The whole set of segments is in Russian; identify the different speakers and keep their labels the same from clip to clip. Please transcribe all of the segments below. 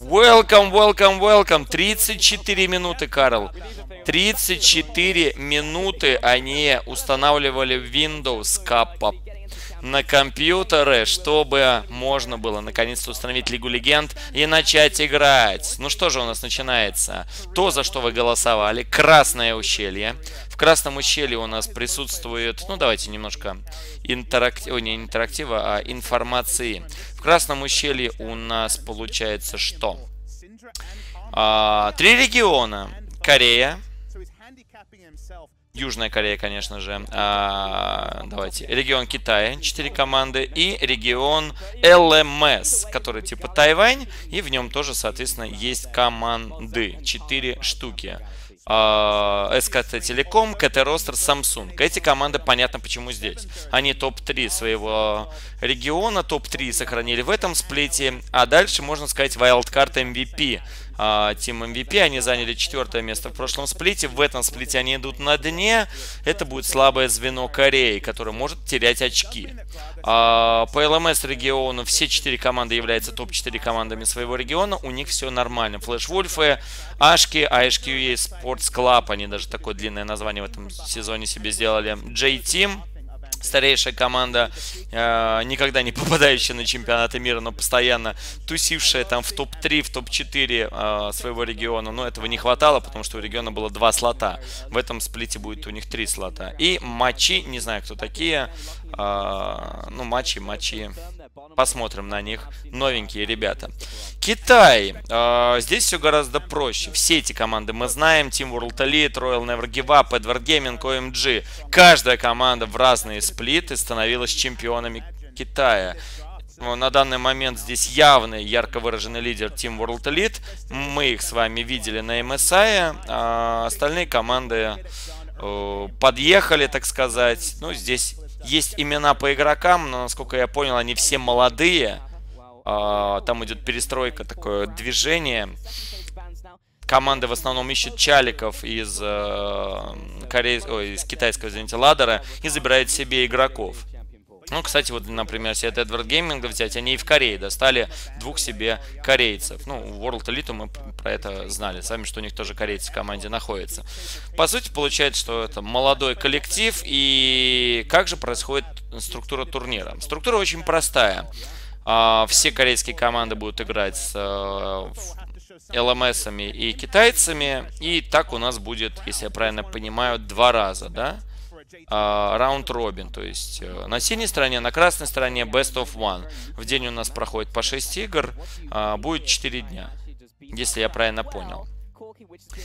Speaker 1: Welcome, welcome, welcome. 34 минуты, Карл. 34 минуты они устанавливали Windows Kappa на компьютеры, чтобы можно было наконец-то установить Лигу Легенд и начать играть. Ну что же у нас начинается? То, за что вы голосовали. Красное ущелье. В Красном ущелье у нас присутствует, ну давайте немножко интерактива, не интерактива, а информации. В Красном ущелье у нас получается что? А, три региона. Корея, Южная Корея, конечно же. А, давайте. Регион Китая, 4 команды. И регион ЛМС, который типа Тайвань. И в нем тоже, соответственно, есть команды. 4 штуки. А, СКТ Телеком, КТ Ростер, Samsung. Эти команды, понятно, почему здесь. Они топ-3 своего региона, топ-3 сохранили в этом сплите. А дальше, можно сказать, wildcard MVP а, Team MVP. Они заняли четвертое место в прошлом сплите. В этом сплите они идут на дне. Это будет слабое звено Кореи, которое может терять очки. А, по ЛМС региону все четыре команды являются топ-4 командами своего региона. У них все нормально. Флэш Вульфы, Ашки, AHQA Sports Club. Они даже такое длинное название в этом сезоне себе сделали. J-Team старейшая команда, э, никогда не попадающая на чемпионаты мира, но постоянно тусившая там в топ-3, в топ-4 э, своего региона. Но этого не хватало, потому что у региона было два слота. В этом сплите будет у них три слота. И матчи, не знаю, кто такие, ну, матчи, матчи Посмотрим на них. Новенькие ребята. Китай. Э, здесь все гораздо проще. Все эти команды мы знаем. Team World Elite, Royal Never Give Up, Edward Gaming, OMG. Каждая команда в разные сплиты становилась чемпионами Китая. На данный момент здесь явный, ярко выраженный лидер Team World Elite. Мы их с вами видели на MSI. А остальные команды э, подъехали, так сказать. Ну, здесь есть имена по игрокам, но, насколько я понял, они все молодые. А, там идет перестройка, такое движение. Команды в основном ищут чаликов из, э, корей... Ой, из китайского, извините, ладера и забирают себе игроков. Ну, кстати, вот, например, если это Эдвард Гейминга взять, они и в Корее достали двух себе корейцев. Ну, в World Elite мы про это знали сами, что у них тоже корейцы в команде находятся. По сути, получается, что это молодой коллектив, и как же происходит структура турнира? Структура очень простая. А, все корейские команды будут играть с э, ЛМСами и китайцами, и так у нас будет, если я правильно понимаю, два раза, да? Раунд-робин, то есть э, на синей стороне, на красной стороне best of one. В день у нас проходит по 6 игр, а, будет 4 дня, если я правильно понял.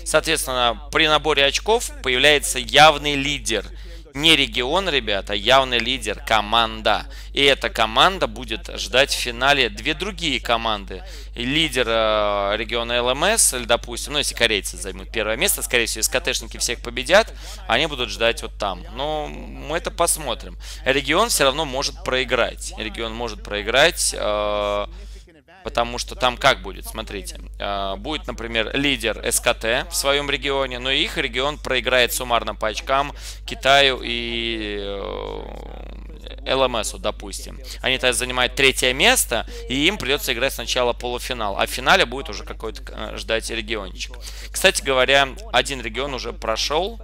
Speaker 1: Соответственно, при наборе очков появляется явный лидер не регион, ребята, а явный лидер, команда. И эта команда будет ждать в финале две другие команды. Лидер э, региона ЛМС, или, допустим, ну, если корейцы займут первое место, скорее всего, СКТшники всех победят, они будут ждать вот там. Но мы это посмотрим. Регион все равно может проиграть. Регион может проиграть... Э, Потому что там как будет, смотрите. А, будет, например, лидер СКТ в своем регионе, но их регион проиграет суммарно по очкам Китаю и э, ЛМСу, допустим. Они тогда занимают третье место, и им придется играть сначала полуфинал. А в финале будет уже какой-то э, ждать региончик. Кстати говоря, один регион уже прошел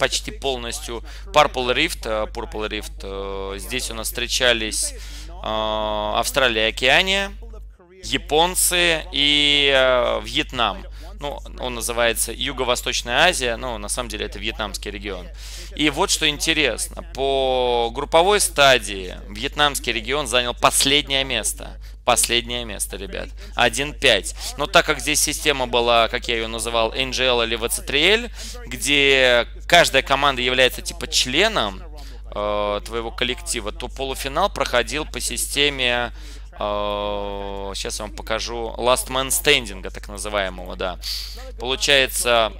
Speaker 1: почти полностью. Purple Rift, э, Purple Rift, здесь у нас встречались Австралия и Океания японцы и э, Вьетнам. Ну, он называется Юго-Восточная Азия, но на самом деле это вьетнамский регион. И вот что интересно, по групповой стадии вьетнамский регион занял последнее место. Последнее место, ребят. 1-5. Но так как здесь система была, как я ее называл, NGL или VC3L, где каждая команда является типа членом э, твоего коллектива, то полуфинал проходил по системе Сейчас я вам покажу Last Man Standing, так называемого, да. Получается,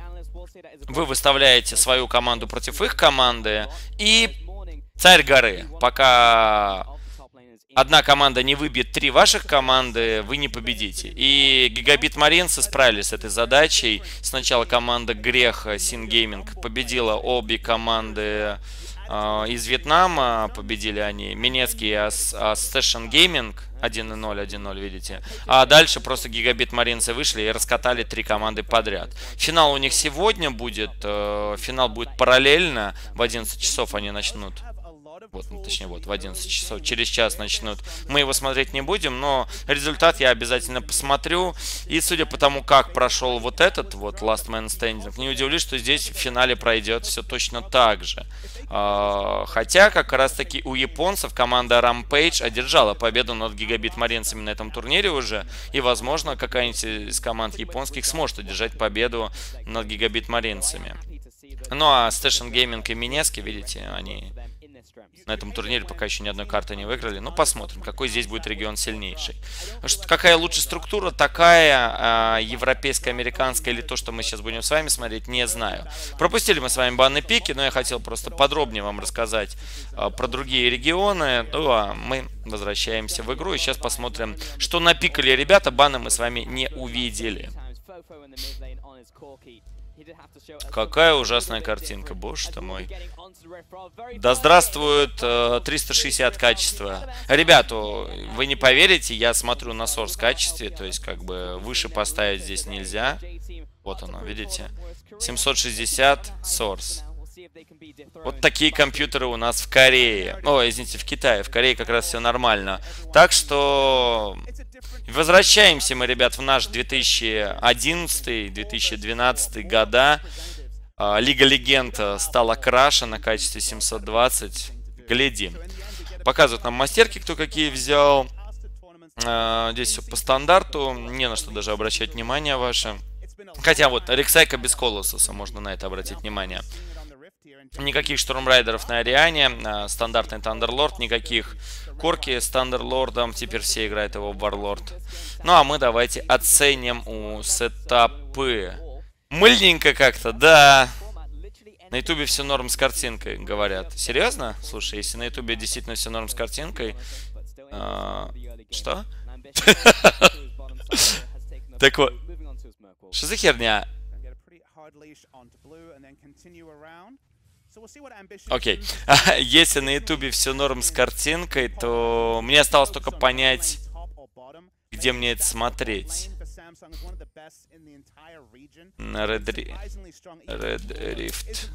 Speaker 1: вы выставляете свою команду против их команды и царь горы. Пока одна команда не выбьет три ваших команды, вы не победите. И Гигабит Маринцы справились с этой задачей. Сначала команда Греха Син Гейминг победила обе команды из Вьетнама победили они. Минецкий а, а Station Gaming 1-0, 1-0, видите. А дальше просто гигабит Маринцы вышли и раскатали три команды подряд. Финал у них сегодня будет. Э, финал будет параллельно. В 11 часов они начнут вот, ну, точнее, вот в 11 часов, через час начнут. Мы его смотреть не будем, но результат я обязательно посмотрю. И судя по тому, как прошел вот этот вот Last Man Standing, не удивлюсь, что здесь в финале пройдет все точно так же. А, хотя, как раз таки у японцев команда Rampage одержала победу над Гигабит Маринцами на этом турнире уже. И, возможно, какая-нибудь из команд японских сможет одержать победу над Гигабит Маринцами. Ну а Station Gaming и Минески, видите, они на этом турнире пока еще ни одной карты не выиграли. Ну, посмотрим, какой здесь будет регион сильнейший. Что, какая лучше структура, такая, э, европейская, американская или то, что мы сейчас будем с вами смотреть, не знаю. Пропустили мы с вами банные пики, но я хотел просто подробнее вам рассказать э, про другие регионы. Ну, а мы возвращаемся в игру и сейчас посмотрим, что напикали ребята. Баны мы с вами не увидели. Какая ужасная картинка, боже ты мой. Да здравствует э, 360 качества. Ребята, вы не поверите, я смотрю на source качестве, то есть как бы выше поставить здесь нельзя. Вот оно, видите? 760 source. Вот такие компьютеры у нас в Корее. О, извините, в Китае. В Корее как раз все нормально. Так что возвращаемся мы, ребят, в наш 2011-2012 года. А, Лига Легенд стала краше на качестве 720. Глядим. Показывают нам мастерки, кто какие взял. А, здесь все по стандарту. Не на что даже обращать внимание ваше. Хотя вот Рексайка без Колосуса, можно на это обратить внимание. Никаких Штурмрайдеров на Ариане, а, стандартный Тандерлорд, никаких Корки с Тандерлордом, теперь все играют его Варлорд. Ну а мы давайте оценим у сетапы. Мыльненько как-то, да. На ютубе все норм с картинкой, говорят. Серьезно? Слушай, если на ютубе действительно все норм с картинкой... А, что? Так вот. Что за херня? Окей. Okay. Если на ютубе все норм с картинкой, то мне осталось только понять, где мне это смотреть. На Red, Red Rift.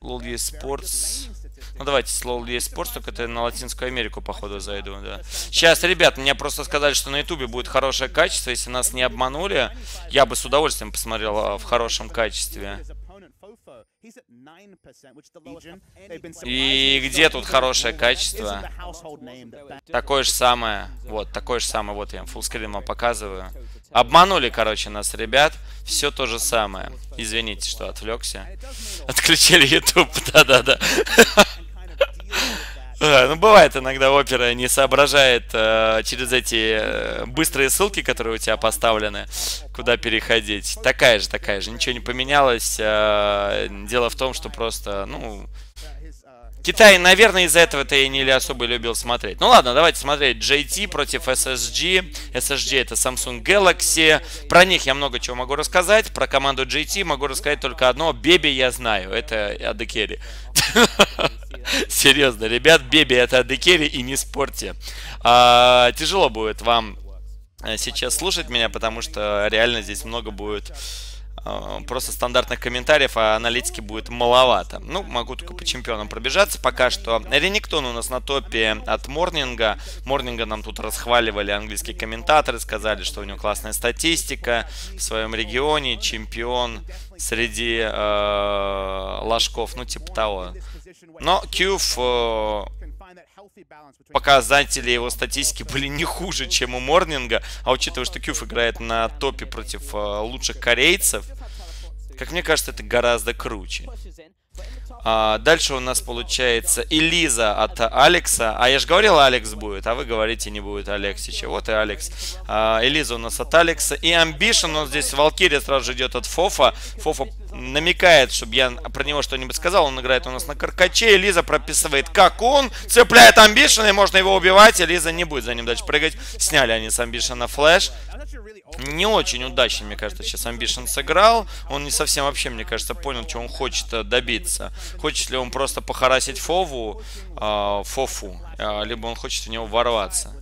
Speaker 1: LoL Sports. Ну давайте с LoL Sports, только это на Латинскую Америку, походу, зайду, да. Сейчас, ребят, мне просто сказали, что на ютубе будет хорошее качество. Если нас не обманули, я бы с удовольствием посмотрел а, в хорошем качестве. И где тут хорошее качество? Такое же самое. Вот, такое же самое. Вот я фуллскрин вам показываю. Обманули, короче, нас, ребят. Все то же самое. Извините, что отвлекся. Отключили YouTube. Да-да-да. Ну, бывает иногда опера не соображает э, через эти э, быстрые ссылки, которые у тебя поставлены, куда переходить. Такая же, такая же. Ничего не поменялось. Э, дело в том, что просто, ну... Китай, наверное, из-за этого-то я не особо любил смотреть. Ну ладно, давайте смотреть. JT против SSG. SSG это Samsung Galaxy. Про них я много чего могу рассказать. Про команду JT могу рассказать только одно. Беби я знаю. Это Адекери. Серьезно, ребят, Беби это Адекери и не спорьте. А, тяжело будет вам э, сейчас слушать меня, потому что реально здесь много будет э, просто стандартных комментариев, а аналитики будет маловато. Ну, могу только по чемпионам пробежаться. Пока что Рениктон у нас на топе от Морнинга. Морнинга нам тут расхваливали английские комментаторы, сказали, что у него классная статистика в своем регионе, чемпион среди э, ложков, ну типа того. Но Кьюф э, показатели его статистики были не хуже, чем у Морнинга. А учитывая, что Кьюф играет на топе против э, лучших корейцев, как мне кажется, это гораздо круче. А, дальше у нас получается Элиза от Алекса. А я же говорил, Алекс будет, а вы говорите, не будет Алексича. Вот и Алекс. А, Элиза у нас от Алекса. И Амбишн, он здесь Валкирия сразу же идет от Фофа. Фофа намекает, чтобы я про него что-нибудь сказал. Он играет у нас на каркаче. Лиза прописывает, как он цепляет амбишен, и можно его убивать, и Лиза не будет за ним дальше прыгать. Сняли они с амбишена флеш. Не очень удачно, мне кажется, сейчас Ambition сыграл. Он не совсем вообще, мне кажется, понял, что он хочет э, добиться. Хочет ли он просто похарасить Фову, э, Фофу, э, либо он хочет в него ворваться.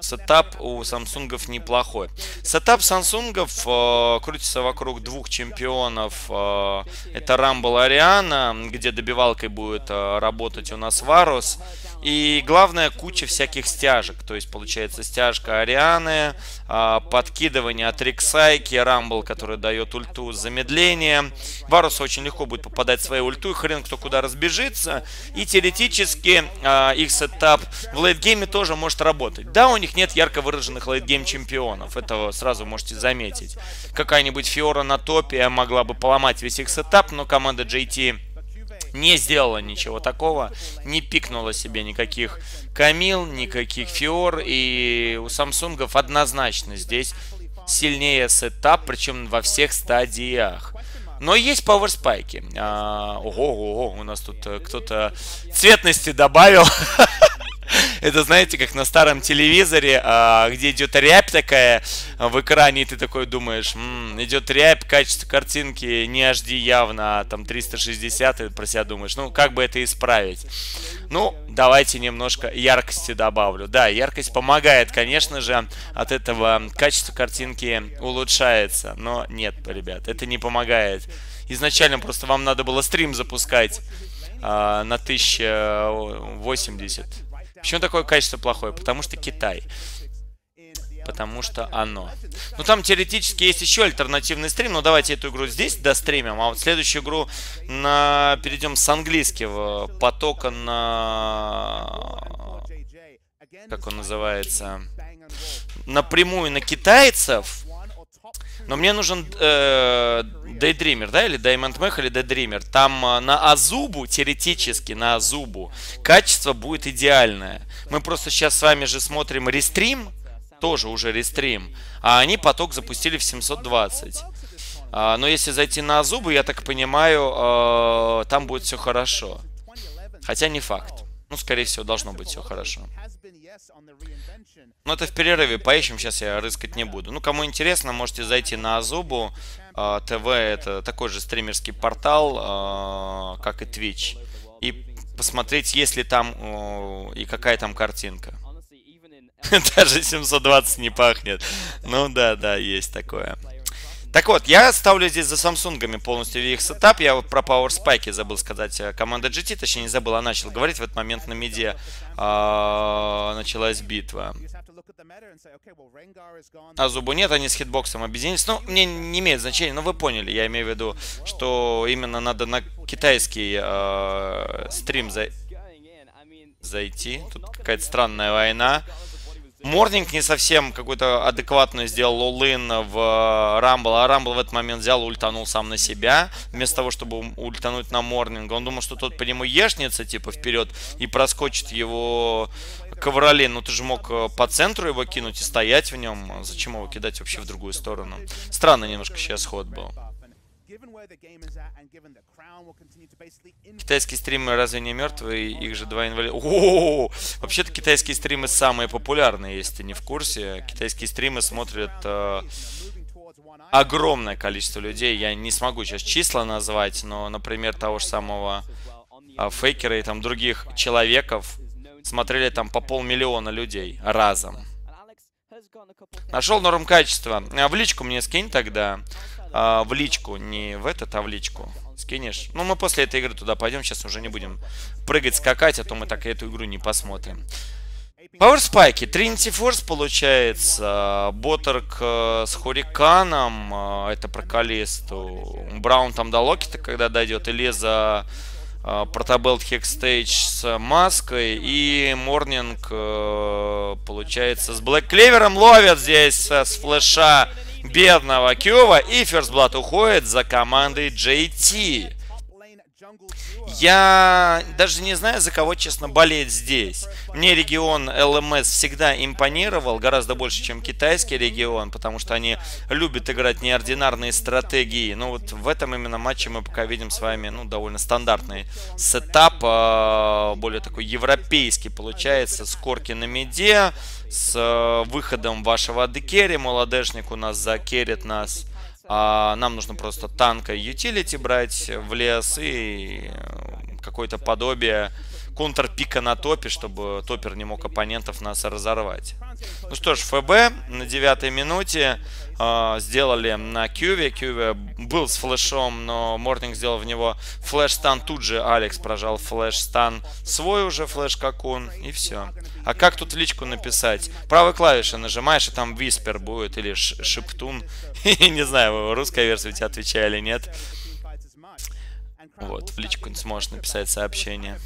Speaker 1: Сетап у самсунгов неплохой. Сетап самсунгов э, крутится вокруг двух чемпионов. Э, это Рамбл, Орианна, где добивалкой будет э, работать у нас Варус. И главное, куча всяких стяжек. То есть, получается, стяжка Орианны, э, подкидывание от Рексайки, Рамбл, который дает ульту замедление. Варус очень легко будет попадать в свою ульту, и хрен кто куда разбежится. И теоретически э, их сетап в лейтгейме тоже может работать. Да, у них нет ярко выраженных лейтгейм чемпионов. Это сразу можете заметить. Какая-нибудь Фиора на топе могла бы поломать весь их сетап, но команда JT не сделала ничего такого, не пикнула себе никаких Камил, никаких Фиор, и у Самсунгов однозначно здесь сильнее сетап, причем во всех стадиях. Но есть пауэрспайки. А, ого, ого, у нас тут э, кто-то цветности добавил. Это, знаете, как на старом телевизоре, а, где идет рябь такая в экране, и ты такой думаешь, м-м, идет рябь, качество картинки не HD явно, а там 360, и про себя думаешь, ну, как бы это исправить? Ну, давайте немножко яркости добавлю. Да, яркость помогает, конечно же, от этого качество картинки улучшается, но нет, ребят, это не помогает. Изначально просто вам надо было стрим запускать а, на 1080 Почему такое качество плохое? Потому что Китай. Потому что оно. Ну, там теоретически есть еще альтернативный стрим. Но давайте эту игру здесь достримим. А вот следующую игру на... перейдем с английского потока на... Как он называется? Напрямую на китайцев. Но мне нужен э, Daydreamer, да, или Diamond Mech, или Daydreamer. Там э, на Азубу, теоретически на Азубу, качество будет идеальное. Мы просто сейчас с вами же смотрим рестрим, тоже уже рестрим, а они поток запустили в 720. А, но если зайти на Азубу, я так понимаю, э, там будет все хорошо. Хотя не факт. Ну, скорее всего, должно быть все хорошо. Ну, это в перерыве поищем, сейчас я рыскать не буду. Ну, кому интересно, можете зайти на Азубу. А, ТВ это такой же стримерский портал, а, как и Twitch. И посмотреть, есть ли там и какая там картинка. Даже 720 не пахнет. Ну да, да, есть такое. Так вот, я ставлю здесь за Самсунгами полностью их сетап. Я вот про Power Spike забыл сказать. Э, команда GT, точнее не забыл, а начал говорить в этот момент на меде. А, началась битва. А зубу нет, они с хитбоксом объединились. Ну, мне не имеет значения, но вы поняли. Я имею в виду, что именно надо на китайский э, стрим за... зайти. Тут какая-то странная война. Морнинг не совсем какую-то адекватную сделал лолын в Рамбл, а Рамбл в этот момент взял и ультанул сам на себя, вместо того, чтобы ультануть на Морнинга. Он думал, что тот по нему ешнется, типа, вперед и проскочит его ковролин. Ну, ты же мог э, по центру его кинуть и стоять в нем. Зачем его кидать вообще в другую сторону? Странно немножко сейчас ход был. Китайские стримы разве не мертвые? Их же два инвалида. Вообще-то китайские стримы самые популярные, если ты не в курсе. Китайские стримы смотрят э, огромное количество людей. Я не смогу сейчас числа назвать, но, например, того же самого э, Фейкера и там других человеков смотрели там по полмиллиона людей разом. Нашел норм качества. А в личку мне скинь тогда. А, в личку, не в этот, а в личку. Скинешь? Ну, мы после этой игры туда пойдем. Сейчас уже не будем прыгать, скакать, а то мы так эту игру не посмотрим. Power Spike. Trinity Force получается. Боттерк э, с Хуриканом. Э, это про Калисту. Браун там до Локета, когда дойдет. Или за Протобелт Хекстейдж с маской. И Морнинг, э, получается, с Блэк Клевером ловят здесь с флеша бедного Кьюва. И Ферстблад уходит за командой JT. Я даже не знаю, за кого, честно, болеть здесь. Мне регион ЛМС всегда импонировал, гораздо больше, чем китайский регион, потому что они любят играть неординарные стратегии. Но вот в этом именно матче мы пока видим с вами, ну, довольно стандартный сетап, а, более такой европейский получается, с корки на меде, с э, выходом вашего адекери, молодежник у нас закерит нас а нам нужно просто танка utility брать в лес и э, какое-то подобие контрпика на топе, чтобы топер не мог оппонентов нас разорвать. Ну что ж, ФБ на девятой минуте э, сделали на Кьюве. Кьюве был с флешом, но Мортинг сделал в него флеш-стан. Тут же Алекс прожал флеш-стан свой уже флеш-какун. И все. А как тут личку написать? Правой клавишей нажимаешь, и там виспер будет, или шептун. Не знаю, русская версия у тебя отвечает или нет. Вот, в личку сможешь написать сообщение.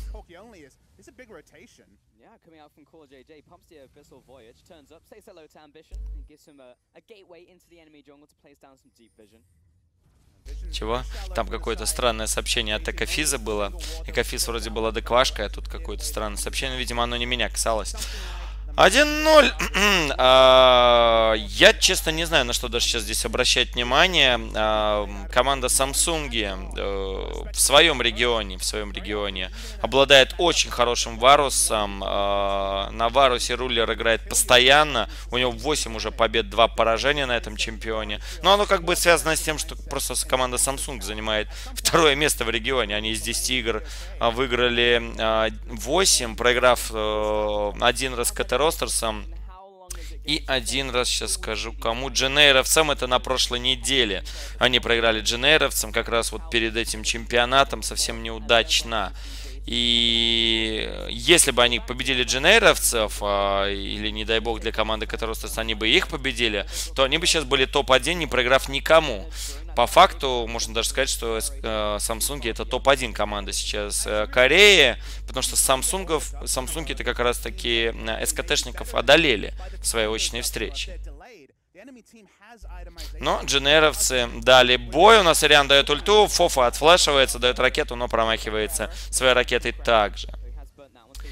Speaker 1: Coming out from Core JJ, pumps the Abyssal Voyage, turns up, says hello to Ambition, and gives him a, a gateway into the enemy jungle to place down some deep vision. Чего? Там какое-то странное сообщение от Экофиза было. Экофиз вроде был адеквашкой, а тут какое-то странное сообщение. Видимо, оно не меня касалось. 1-0. А, я, честно, не знаю, на что даже сейчас здесь обращать внимание. А, команда Samsung э, в своем регионе, в своем регионе обладает очень хорошим варусом. А, на варусе рулер играет постоянно. У него 8 уже побед, 2 поражения на этом чемпионе. Но оно как бы связано с тем, что просто команда Samsung занимает второе место в регионе. Они из 10 игр выиграли 8, проиграв э, один раз КТР Ростерсом. И один раз сейчас скажу, кому Дженейровцам это на прошлой неделе. Они проиграли Дженейровцам как раз вот перед этим чемпионатом совсем неудачно. И если бы они победили Дженейровцев, а, или, не дай бог, для команды Катаростас они бы их победили, то они бы сейчас были топ-1, не проиграв никому. По факту, можно даже сказать, что э, Samsung это топ-1 команда сейчас э, Кореи, потому что Samsung, Samsung это как раз таки э, СКТшников одолели в своей очной встрече. Но дженеровцы дали бой. У нас Ириан дает ульту. Фофа отфлешивается, дает ракету, но промахивается своей ракетой также.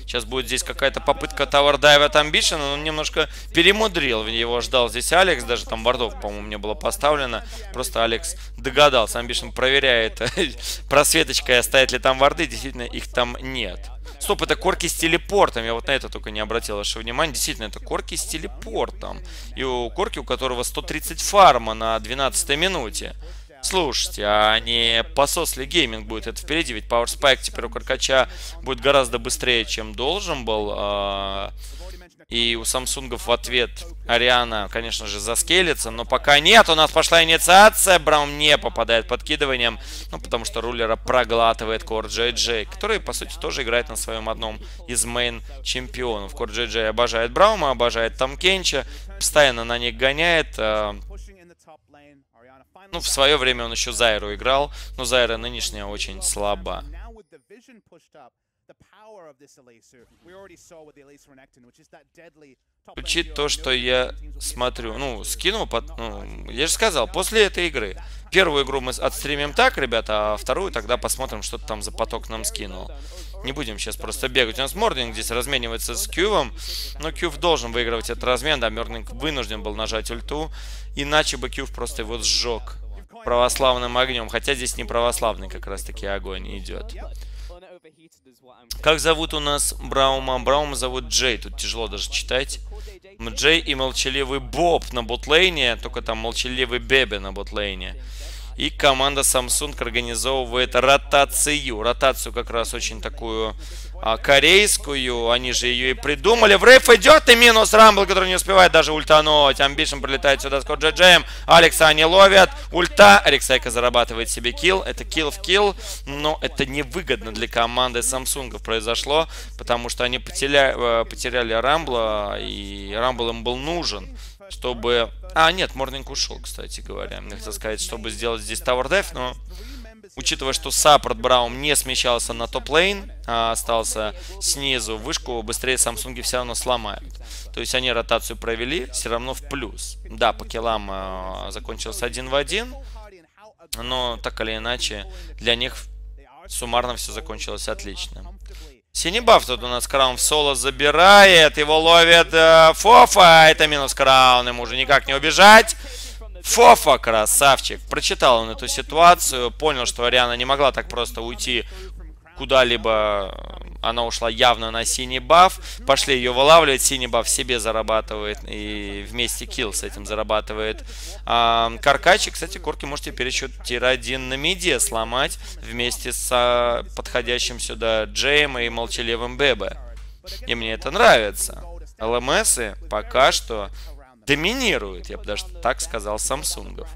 Speaker 1: Сейчас будет здесь какая-то попытка Tower Dive от Ambition, но он немножко перемудрил. Его ждал здесь Алекс, даже там бордов, по-моему, не было поставлено. Просто Алекс догадался. Ambition проверяет просветочкой, оставит ли там варды. Действительно, их там нет. Стоп, это корки с телепортом. Я вот на это только не обратил ваше внимание. Действительно, это корки с телепортом. И у корки, у которого 130 фарма на 12 минуте. Слушайте, а не посос ли гейминг будет это впереди? Ведь Power Spike теперь у Каркача будет гораздо быстрее, чем должен был. И у Самсунгов в ответ Ариана, конечно же, заскелится. Но пока нет, у нас пошла инициация. Браун не попадает подкидыванием. Ну, потому что рулера проглатывает Кор Джей Джей. Который, по сути, тоже играет на своем одном из мейн чемпионов. Кор Джей Джей обожает Браума, обожает Там Кенча. Постоянно на них гоняет. А, ну, в свое время он еще Зайру играл. Но Зайра нынешняя очень слаба. Учит то, что я смотрю, ну, скинул, под, ну, я же сказал, после этой игры. Первую игру мы отстримим так, ребята, а вторую тогда посмотрим, что там за поток нам скинул. Не будем сейчас просто бегать. У нас Мординг здесь разменивается с Кьювом, но Кьюв должен выигрывать этот размен, да, Мординг вынужден был нажать ульту, иначе бы Кьюв просто его сжег православным огнем, хотя здесь не православный как раз таки огонь идет. Как зовут у нас Браума? Браума зовут Джей. Тут тяжело даже читать. Джей и молчаливый Бебе на ботлейне. Только там молчаливый Бебе на ботлейне. И команда Samsung организовывает ротацию. Ротацию как раз очень такую корейскую. Они же ее и придумали. В рейф идет и минус Рамбл, который не успевает даже ультануть. Амбишн прилетает сюда с Коджаджеем. Алекса они ловят. Ульта. Рексайка зарабатывает себе килл. Это килл в килл. Но это невыгодно для команды Samsung произошло. Потому что они потеряли, э, потеряли Рамбла. И Рамбл им был нужен чтобы... А, нет, Морнинг ушел, кстати говоря. Мне хотел сказать, чтобы сделать здесь Tower но учитывая, что саппорт Браум не смещался на топ-лейн, а остался снизу, вышку быстрее Samsung все равно сломают. То есть они ротацию провели, все равно в плюс. Да, по киллам э, закончился один в один, но так или иначе для них Суммарно все закончилось отлично. Синий баф тут у нас Краун в соло забирает. Его ловит э, Фофа. Это минус Краун. Ему уже никак не убежать. Фофа, красавчик. Прочитал он эту ситуацию. Понял, что Ариана не могла так просто уйти куда-либо она ушла явно на синий баф. Пошли ее вылавливать. Синий баф себе зарабатывает. И вместе килл с этим зарабатывает а, Каркачи. Кстати, Корки может теперь еще тир-1 на миде сломать. Вместе с подходящим сюда Джейм и молчаливым Бебе. И мне это нравится. ЛМСы пока что доминируют. Я бы даже так сказал, Самсунгов.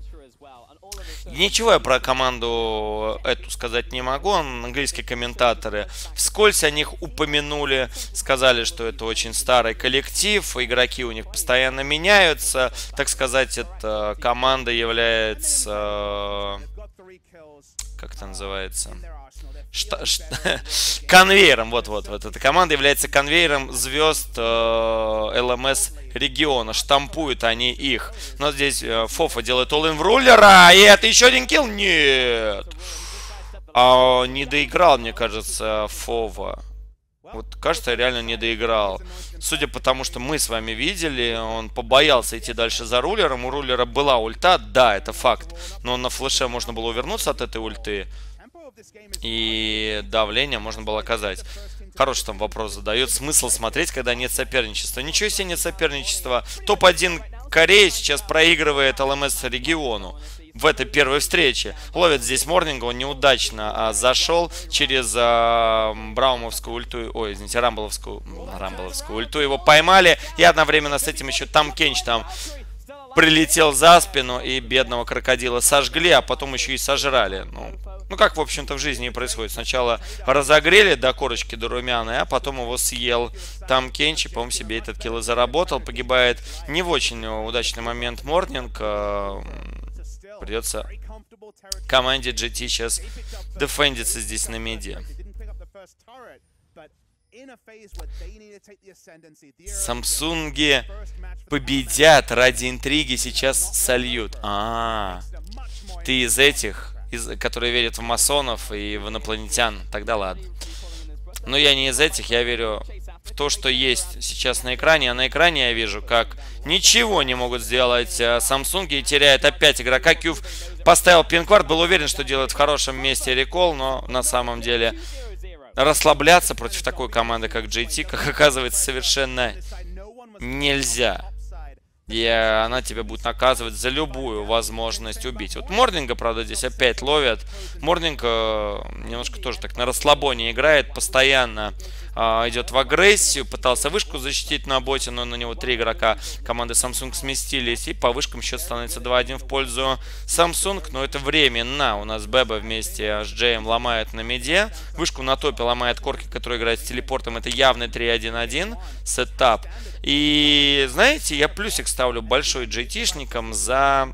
Speaker 1: Ничего я про команду эту сказать не могу. Английские комментаторы вскользь о них упомянули. Сказали, что это очень старый коллектив. Игроки у них постоянно меняются. Так сказать, эта команда является... Как это называется? Шта, шта, конвейером, вот-вот, вот эта команда является конвейером звезд э, ЛМС региона. Штампуют они их. Но здесь э, Фофа делает all в рулера. И это еще один килл? Нет. А, не доиграл, мне кажется, Фова. Вот, кажется, реально не доиграл. Судя по тому, что мы с вами видели, он побоялся идти дальше за рулером. У рулера была ульта, да, это факт. Но на флеше можно было увернуться от этой ульты. И давление можно было оказать. Хороший там вопрос задает. Смысл смотреть, когда нет соперничества? Ничего себе нет соперничества. Топ-1 Кореи сейчас проигрывает ЛМС региону в этой первой встрече. Ловит здесь Морнинга, он неудачно а, зашел через а, Браумовскую ульту, ой, извините, Рамбловскую, Рамбловскую ульту, его поймали, и одновременно с этим еще там Кенч там прилетел за спину, и бедного крокодила сожгли, а потом еще и сожрали. Ну, ну, как, в общем-то, в жизни и происходит. Сначала разогрели до корочки, до румяной, а потом его съел. Там Кенчи, по-моему, себе этот килл и заработал. Погибает не в очень удачный момент Морнинг. А, придется команде GT сейчас дефендиться здесь на медиа. Самсунги победят ради интриги, сейчас сольют. А, -а, -а. ты из этих? из, которые верят в масонов и в инопланетян, тогда ладно. Но я не из этих, я верю в то, что есть сейчас на экране. А на экране я вижу, как ничего не могут сделать э, Samsung и теряет опять игрока. Кьюв поставил пинквард, был уверен, что делает в хорошем месте рекол, но на самом деле расслабляться против такой команды, как JT, как оказывается, совершенно нельзя. И она тебя будет наказывать за любую возможность убить. Вот Морнинга, правда, здесь опять ловят. Морнинг э, немножко тоже так на расслабоне играет, постоянно идет в агрессию. Пытался вышку защитить на боте, но на него три игрока команды Samsung сместились. И по вышкам счет становится 2-1 в пользу Samsung. Но это временно. У нас Беба вместе с Джеем ломает на меде. Вышку на топе ломает Корки, который играет с телепортом. Это явный 3-1-1 сетап. И знаете, я плюсик ставлю большой джейтишникам за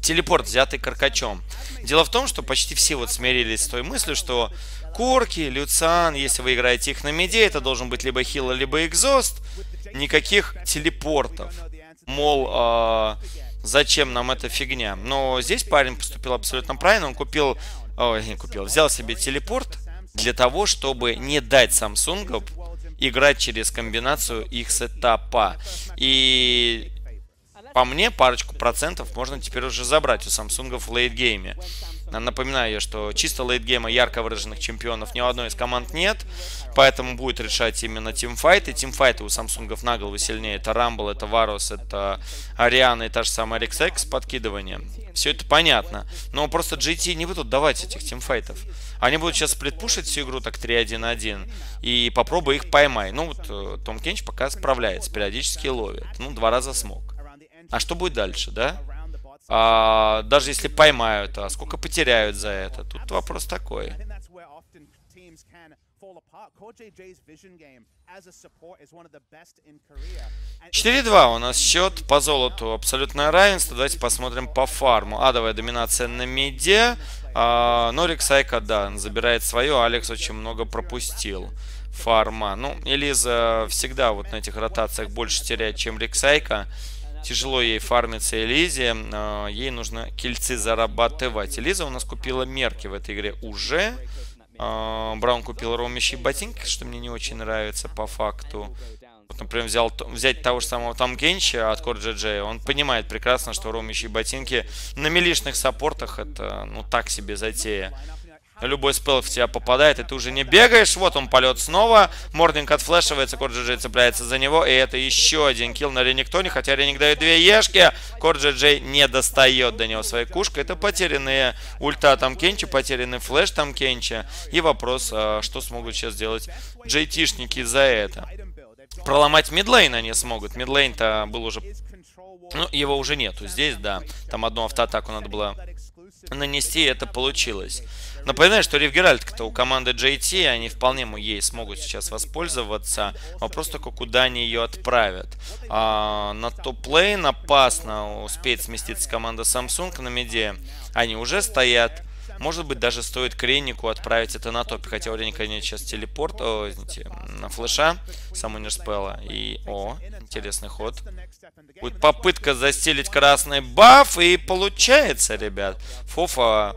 Speaker 1: телепорт, взятый Каркачом. Дело в том, что почти все вот смирились с той мыслью, что Корки, Люциан, если вы играете их на меде, это должен быть либо хил, либо экзост. Никаких телепортов. Мол, э, зачем нам эта фигня? Но здесь парень поступил абсолютно правильно. Он купил, ой, не купил, взял себе телепорт для того, чтобы не дать Samsung играть через комбинацию их сетапа. И по мне, парочку процентов можно теперь уже забрать у Samsung в лейтгейме. Напоминаю что чисто лейтгейма ярко выраженных чемпионов ни у одной из команд нет, поэтому будет решать именно тимфайты. Тимфайты у Самсунгов на голову сильнее. Это Рамбл, это Варус, это Ариана и та же самая RxX подкидывание. Все это понятно. Но просто GT не будут давать этих тимфайтов. Они будут сейчас сплитпушить всю игру так 3-1-1. И попробуй их поймай. Ну вот э, Том Кенч пока справляется, периодически ловит. Ну, два раза смог. А что будет дальше, да? А, даже если поймают, а сколько потеряют за это? Тут вопрос такой. 4-2 у нас счет по золоту. Абсолютное равенство. Давайте посмотрим по фарму. Адовая доминация на миде. А, Норик Сайка, да, забирает свое. Алекс очень много пропустил. Фарма. Ну, Элиза всегда вот на этих ротациях больше теряет, чем Риксайка. Тяжело ей фармиться Элизе. Ей нужно кильцы зарабатывать. Элиза у нас купила мерки в этой игре уже. Браун купил ромящие ботинки, что мне не очень нравится по факту. Вот, например, взял, взять того же самого Там Кенча от Core GJ, он понимает прекрасно, что ромящие ботинки на милишных саппортах это, ну, так себе затея. Любой спел в тебя попадает, и ты уже не бегаешь. Вот он полет снова. Мординг отфлешивается, Кор Джей цепляется за него. И это еще один килл на Рениктоне. Хотя Реник дает две ешки. Кор Джей не достает до него своей кушкой. Это потерянные ульта там Кенчи, потерянный флеш там Кенчи. И вопрос, а, что смогут сейчас сделать джейтишники за это. Проломать мидлейн они смогут. Мидлейн-то был уже... Ну, его уже нету. Здесь, да. Там одну автоатаку надо было нанести, и это получилось. Напоминаю, что Рив Геральтка-то у команды JT, они вполне ей смогут сейчас воспользоваться. Вопрос только, куда они ее отправят. А, на топ-лейн опасно успеет сместиться команда Samsung на меде. Они уже стоят. Может быть, даже стоит Креннику отправить это на топе. Хотя у Реника нет сейчас телепорт, о, извините, на флеша Самунерспелла. И, о, интересный ход. Будет попытка застелить красный баф. И получается, ребят. Фофа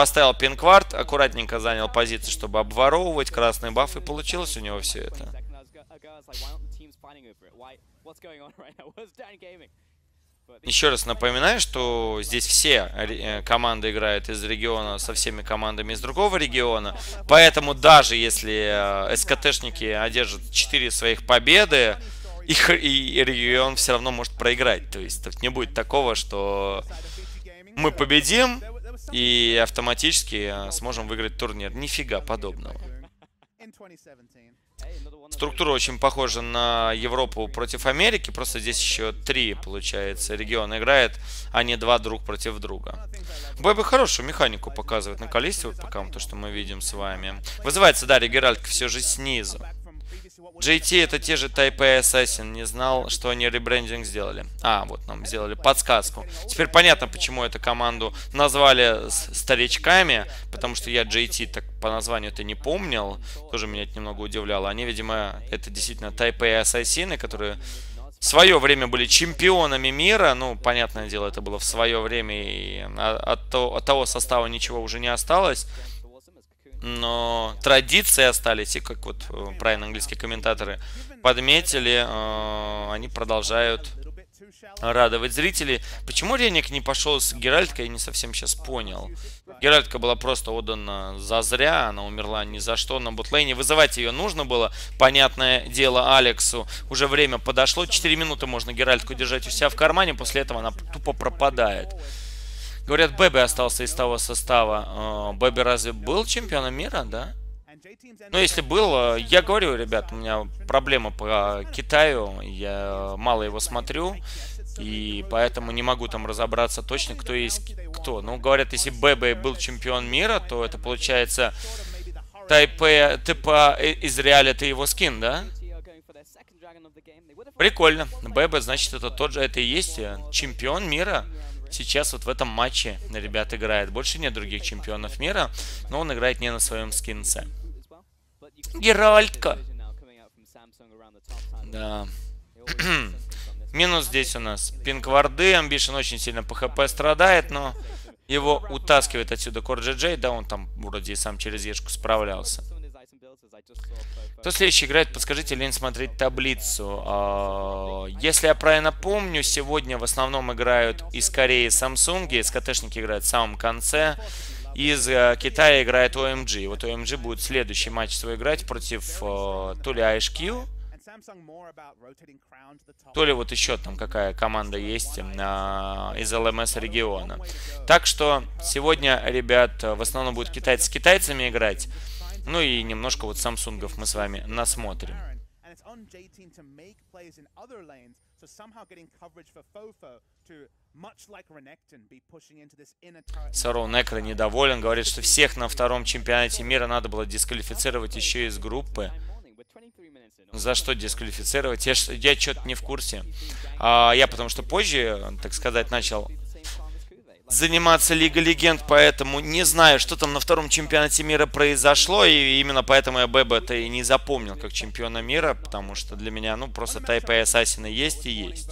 Speaker 1: Поставил пинкварт, аккуратненько занял позицию, чтобы обворовывать красный баф, и получилось у него все это. Еще раз напоминаю, что здесь все э, команды играют из региона со всеми командами из другого региона. Поэтому даже если э, СКТшники одержат 4 своих победы, их, и регион все равно может проиграть. То есть тут не будет такого, что мы победим, и автоматически э, сможем выиграть турнир. Нифига подобного. Структура очень похожа на Европу против Америки, просто здесь еще три, получается, региона играет, а не два друг против друга. Бэби хорошую механику показывает на количестве, вот пока то, что мы видим с вами. Вызывается, да, Регеральтка все же снизу. JT это те же Type A Assassin. Не знал, что они ребрендинг сделали. А, вот нам сделали подсказку. Теперь понятно, почему эту команду назвали старичками. Потому что я JT так по названию это не помнил. Тоже меня это немного удивляло. Они, видимо, это действительно A Assassin, которые в свое время были чемпионами мира. Ну, понятное дело, это было в свое время. И от, от того состава ничего уже не осталось но традиции остались, и как вот э, правильно английские комментаторы подметили, э, они продолжают радовать зрителей. Почему Реник не пошел с Геральткой, я не совсем сейчас понял. Геральтка была просто отдана за зря, она умерла ни за что на бутлейне. Вызывать ее нужно было, понятное дело, Алексу. Уже время подошло, 4 минуты можно Геральдку держать у себя в кармане, после этого она тупо пропадает. Говорят, Бэби остался из того состава. А, Бэби разве был чемпионом мира, да? Ну, если был, э, я говорю, ребят, у меня проблема по Китаю, я мало его смотрю, и поэтому не могу там разобраться точно, кто есть кто. Ну, говорят, если Бэби был чемпион мира, то это получается Тайпе, типа из Реаля это его скин, да? Прикольно. Бэбе, значит, это тот же, это и есть э, чемпион мира сейчас вот в этом матче ребят играет. Больше нет других чемпионов мира, но он играет не на своем скинце. Геральтка! Да. Минус здесь у нас пинкварды. Амбишн очень сильно по хп страдает, но его утаскивает отсюда Кор Джей. Да, он там вроде и сам через Ешку справлялся. Кто следующий играет, подскажите, лень смотреть таблицу. А, если я правильно помню, сегодня в основном играют из Кореи Samsung, СКТшники играют в самом конце. Из э, Китая играет OMG. Вот OMG будет следующий матч свой играть против э, то ли IHQ, то ли вот еще там какая команда есть э, из ЛМС региона. Так что сегодня, ребят, в основном будут китайцы с китайцами играть. Ну и немножко вот самсунгов мы с вами насмотрим. Сароу Некро недоволен, говорит, что всех на втором чемпионате мира надо было дисквалифицировать еще из группы. За что дисквалифицировать? Я, я что-то не в курсе. А, я потому что позже, так сказать, начал заниматься Лига Легенд, поэтому не знаю, что там на втором чемпионате мира произошло, и именно поэтому я Бэба-то и не запомнил как чемпиона мира, потому что для меня, ну, просто Тайпа и Ассасина есть и есть.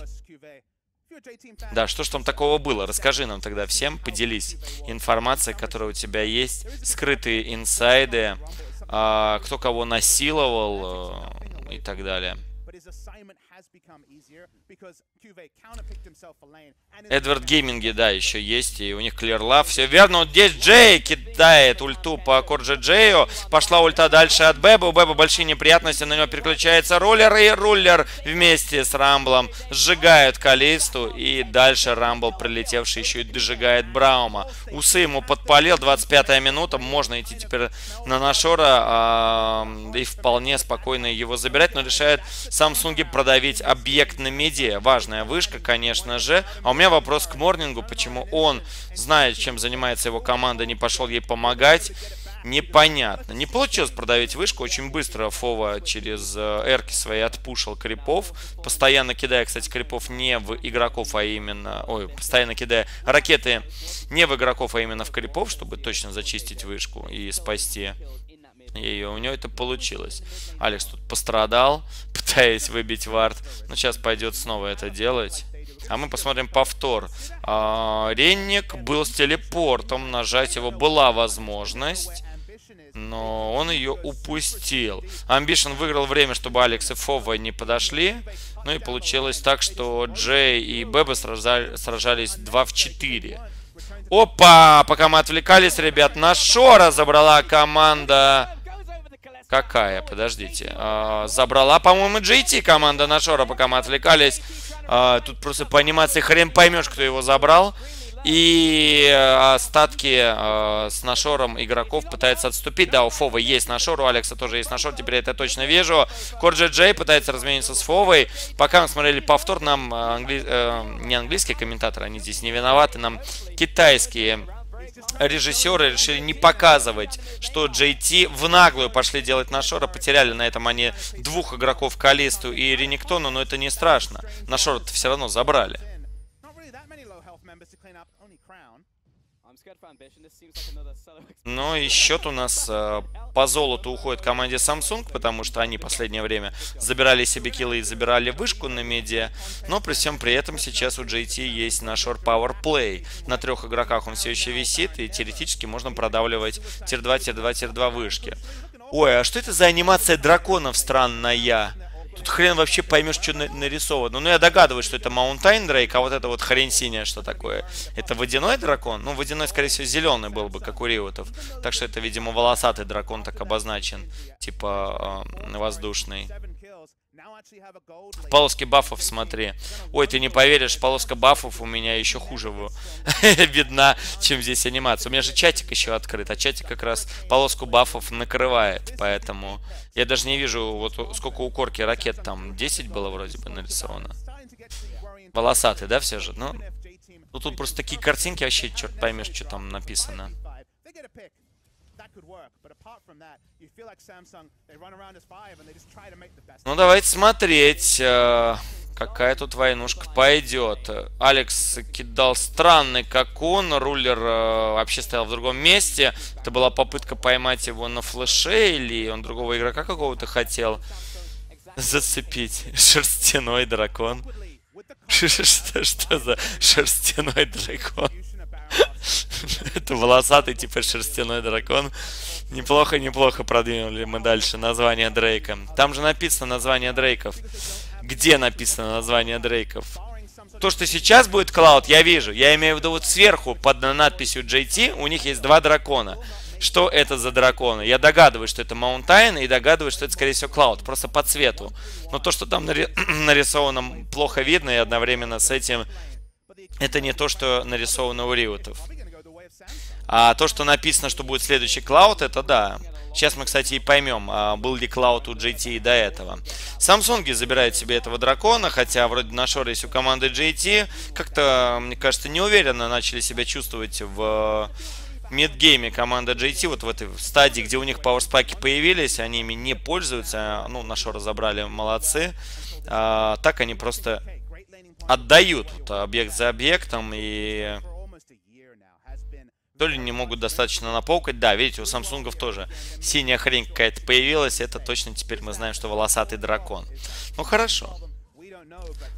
Speaker 1: Да, что ж там такого было? Расскажи нам тогда всем, поделись информацией, которая у тебя есть, скрытые инсайды, а, кто кого насиловал э, и так далее. Эдвард Гейминги, да, еще есть, и у них Clear Love. Все верно, вот здесь Джей кидает ульту по Корджи Джею. Пошла ульта дальше от Беба. У Беба большие неприятности, на него переключается рулер, и рулер вместе с Рамблом сжигают Калисту. И дальше Рамбл, прилетевший, еще и дожигает Браума. Усы ему подпалил, 25-я минута, можно идти теперь на Нашора, и вполне спокойно его забирать, но решает Самсунги продавить объект на медиа. Важная вышка, конечно же. А у меня вопрос к Морнингу, почему он, знает, чем занимается его команда, не пошел ей помогать. Непонятно. Не получилось продавить вышку. Очень быстро Фова через э, эрки свои отпушил крипов. Постоянно кидая, кстати, крипов не в игроков, а именно... Ой, постоянно кидая ракеты не в игроков, а именно в крипов, чтобы точно зачистить вышку и спасти и у него это получилось. Алекс тут пострадал, пытаясь выбить вард. Но сейчас пойдет снова это делать. А мы посмотрим повтор. А, Ренник был с телепортом. Нажать его была возможность. Но он ее упустил. Амбишн выиграл время, чтобы Алекс и Фова не подошли. Ну и получилось так, что Джей и Беба сражались 2 в 4. Опа! Пока мы отвлекались, ребят, на Шора забрала команда Какая? Подождите. А, забрала, по-моему, GT команда Нашора, пока мы отвлекались. А, тут просто по анимации хрен поймешь, кто его забрал. И э, остатки э, с Нашором игроков пытаются отступить. Да, у Фовы есть Нашор, у Алекса тоже есть Нашор, теперь я это точно вижу. Корджи Джей пытается размениться с Фовой. Пока мы смотрели повтор, нам э, англи... э, не английские комментаторы, они здесь не виноваты, нам китайские режиссеры решили не показывать, что JT в наглую пошли делать Нашора. Потеряли на этом они двух игроков Калисту и Рениктону, но это не страшно. Нашора-то все равно забрали. Но и счет у нас э, по золоту уходит команде Samsung, потому что они последнее время забирали себе киллы и забирали вышку на медиа. Но при всем при этом сейчас у JT есть Нашор, Power Play. На трех игроках он все еще висит, и теоретически можно продавливать тир-2, тир-2, тир-2 вышки. Ой, а что это за анимация драконов странная? Тут хрен вообще поймешь, что нарисовано. Ну, я догадываюсь, что это Mountain Drake, а вот это вот хрен синяя, что такое. Это водяной дракон? Ну, водяной, скорее всего, зеленый был бы, как у Риотов. Так что это, видимо, волосатый дракон так обозначен. Типа э, воздушный. В полоске бафов смотри. Ой, ты не поверишь, полоска бафов у меня еще хуже видна, чем здесь анимация. У меня же чатик еще открыт, а чатик как раз полоску бафов накрывает, поэтому я даже не вижу, вот сколько у корки ракет там, 10 было вроде бы нарисовано. Волосатый, да, все же? Ну, ну тут просто такие картинки, вообще черт поймешь, что там написано. Ну, давайте смотреть, э, какая тут войнушка пойдет. Алекс кидал странный как он, рулер э, вообще стоял в другом месте. Это была попытка поймать его на флеше, или он другого игрока какого-то хотел зацепить. Шерстяной дракон. Что, что за шерстяной дракон? Это волосатый типа шерстяной дракон. Неплохо, неплохо продвинули мы дальше название Дрейка. Там же написано название Дрейков. Где написано название Дрейков? То, что сейчас будет Cloud, я вижу. Я имею в виду вот сверху под надписью JT у них есть два дракона. Что это за драконы? Я догадываюсь, что это Mountain, и догадываюсь, что это, скорее всего, Cloud. Просто по цвету. Но то, что там нарисовано, плохо видно, и одновременно с этим это не то, что нарисовано у Риотов. А то, что написано, что будет следующий клауд, это да. Сейчас мы, кстати, и поймем, а был ли клауд у GT до этого. Samsung забирает себе этого дракона, хотя вроде на шоре есть у команды GT. Как-то, мне кажется, неуверенно начали себя чувствовать в мидгейме команда GT, вот в этой стадии, где у них пауэрспаки появились, они ими не пользуются. Ну, на шо разобрали, молодцы. А, так они просто отдают объект за объектом и то ли не могут достаточно напаукать. Да, видите, у Самсунгов тоже синяя хрень какая-то появилась. Это точно теперь мы знаем, что волосатый дракон. Ну, хорошо.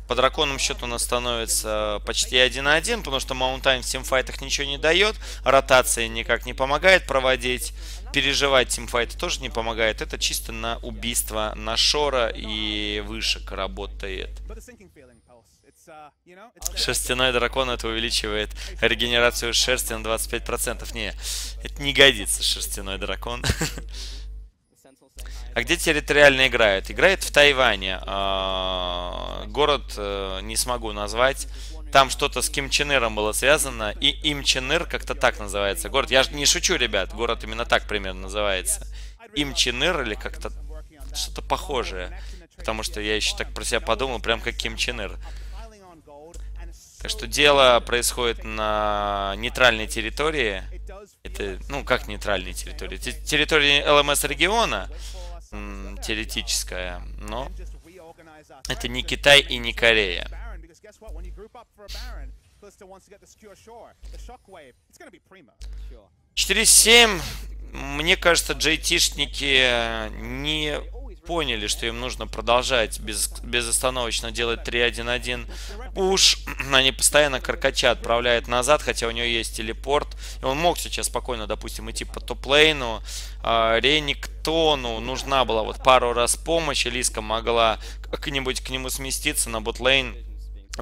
Speaker 1: По драконам счет у нас становится почти 1-1, потому что Маунтайн в тимфайтах ничего не дает, ротация никак не помогает проводить, переживать тимфайты тоже не помогает. Это чисто на убийство на Шора и вышек работает. Шерстяной дракон это увеличивает регенерацию шерсти на 25%. Не, это не годится, шерстяной дракон. А где территориально играет? Играет в Тайване. А, город э, не смогу назвать. Там что-то с Ким Чен Иром было связано. И Им Чен Ир как-то так называется. Город. Я же не шучу, ребят. Город именно так примерно называется. Им Чен Ир или как-то что-то похожее. Потому что я еще так про себя подумал, прям как Ким Чен Ир. Так что дело происходит на нейтральной территории. Это, ну, как нейтральной территории? Территории ЛМС региона теоретическая, но это не Китай и не Корея. 4-7. Мне кажется, джейтишники не поняли, что им нужно продолжать без, безостановочно делать 3-1-1 пуш. Они постоянно Каркача отправляют назад, хотя у него есть телепорт. И он мог сейчас спокойно, допустим, идти по топ-лейну. А, Рениктону нужна была вот пару раз помощь. Лиска могла как-нибудь к нему сместиться на бот-лейн,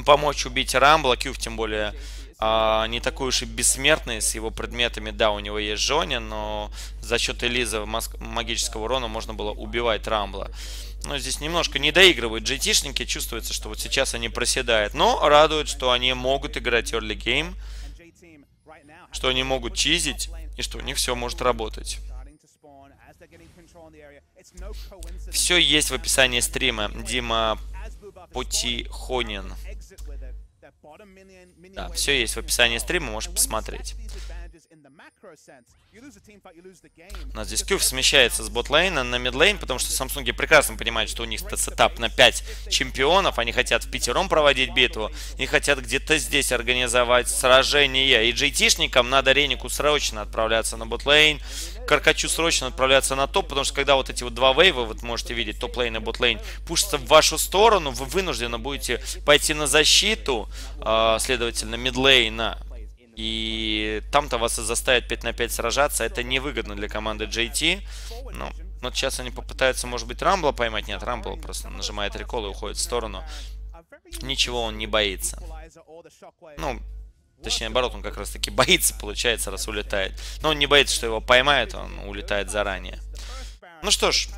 Speaker 1: помочь убить Рамбла. Кьюв тем более а, не такой уж и бессмертный с его предметами. Да, у него есть Жоня, но за счет Элиза магического урона можно было убивать Рамбла. Но здесь немножко не доигрывают GT-шники, чувствуется, что вот сейчас они проседают. Но радует, что они могут играть early game, что они могут чизить, и что у них все может работать. Все есть в описании стрима. Дима Потихонин. Да, все есть в описании стрима, можешь посмотреть. У нас здесь Кьюв смещается с ботлейна на мидлейн, потому что Samsung прекрасно понимают, что у них сетап на 5 чемпионов. Они хотят в пятером проводить битву и хотят где-то здесь организовать сражение. И JT-шникам надо Ренеку срочно отправляться на ботлейн. Каркачу срочно отправляться на топ, потому что когда вот эти вот два вейва, вот можете видеть, топ-лейн и бот-лейн, пушатся в вашу сторону, вы вынуждены будете пойти на защиту, э, следовательно, мидлейна. И там-то вас и заставят 5 на 5 сражаться. Это невыгодно для команды JT. Ну, вот сейчас они попытаются, может быть, Рамбла поймать. Нет, Рамбл просто нажимает рекол и уходит в сторону. Ничего он не боится. Ну, Точнее, наоборот, он как раз таки боится, получается, раз улетает. Но он не боится, что его поймают, он улетает заранее. Ну что ж,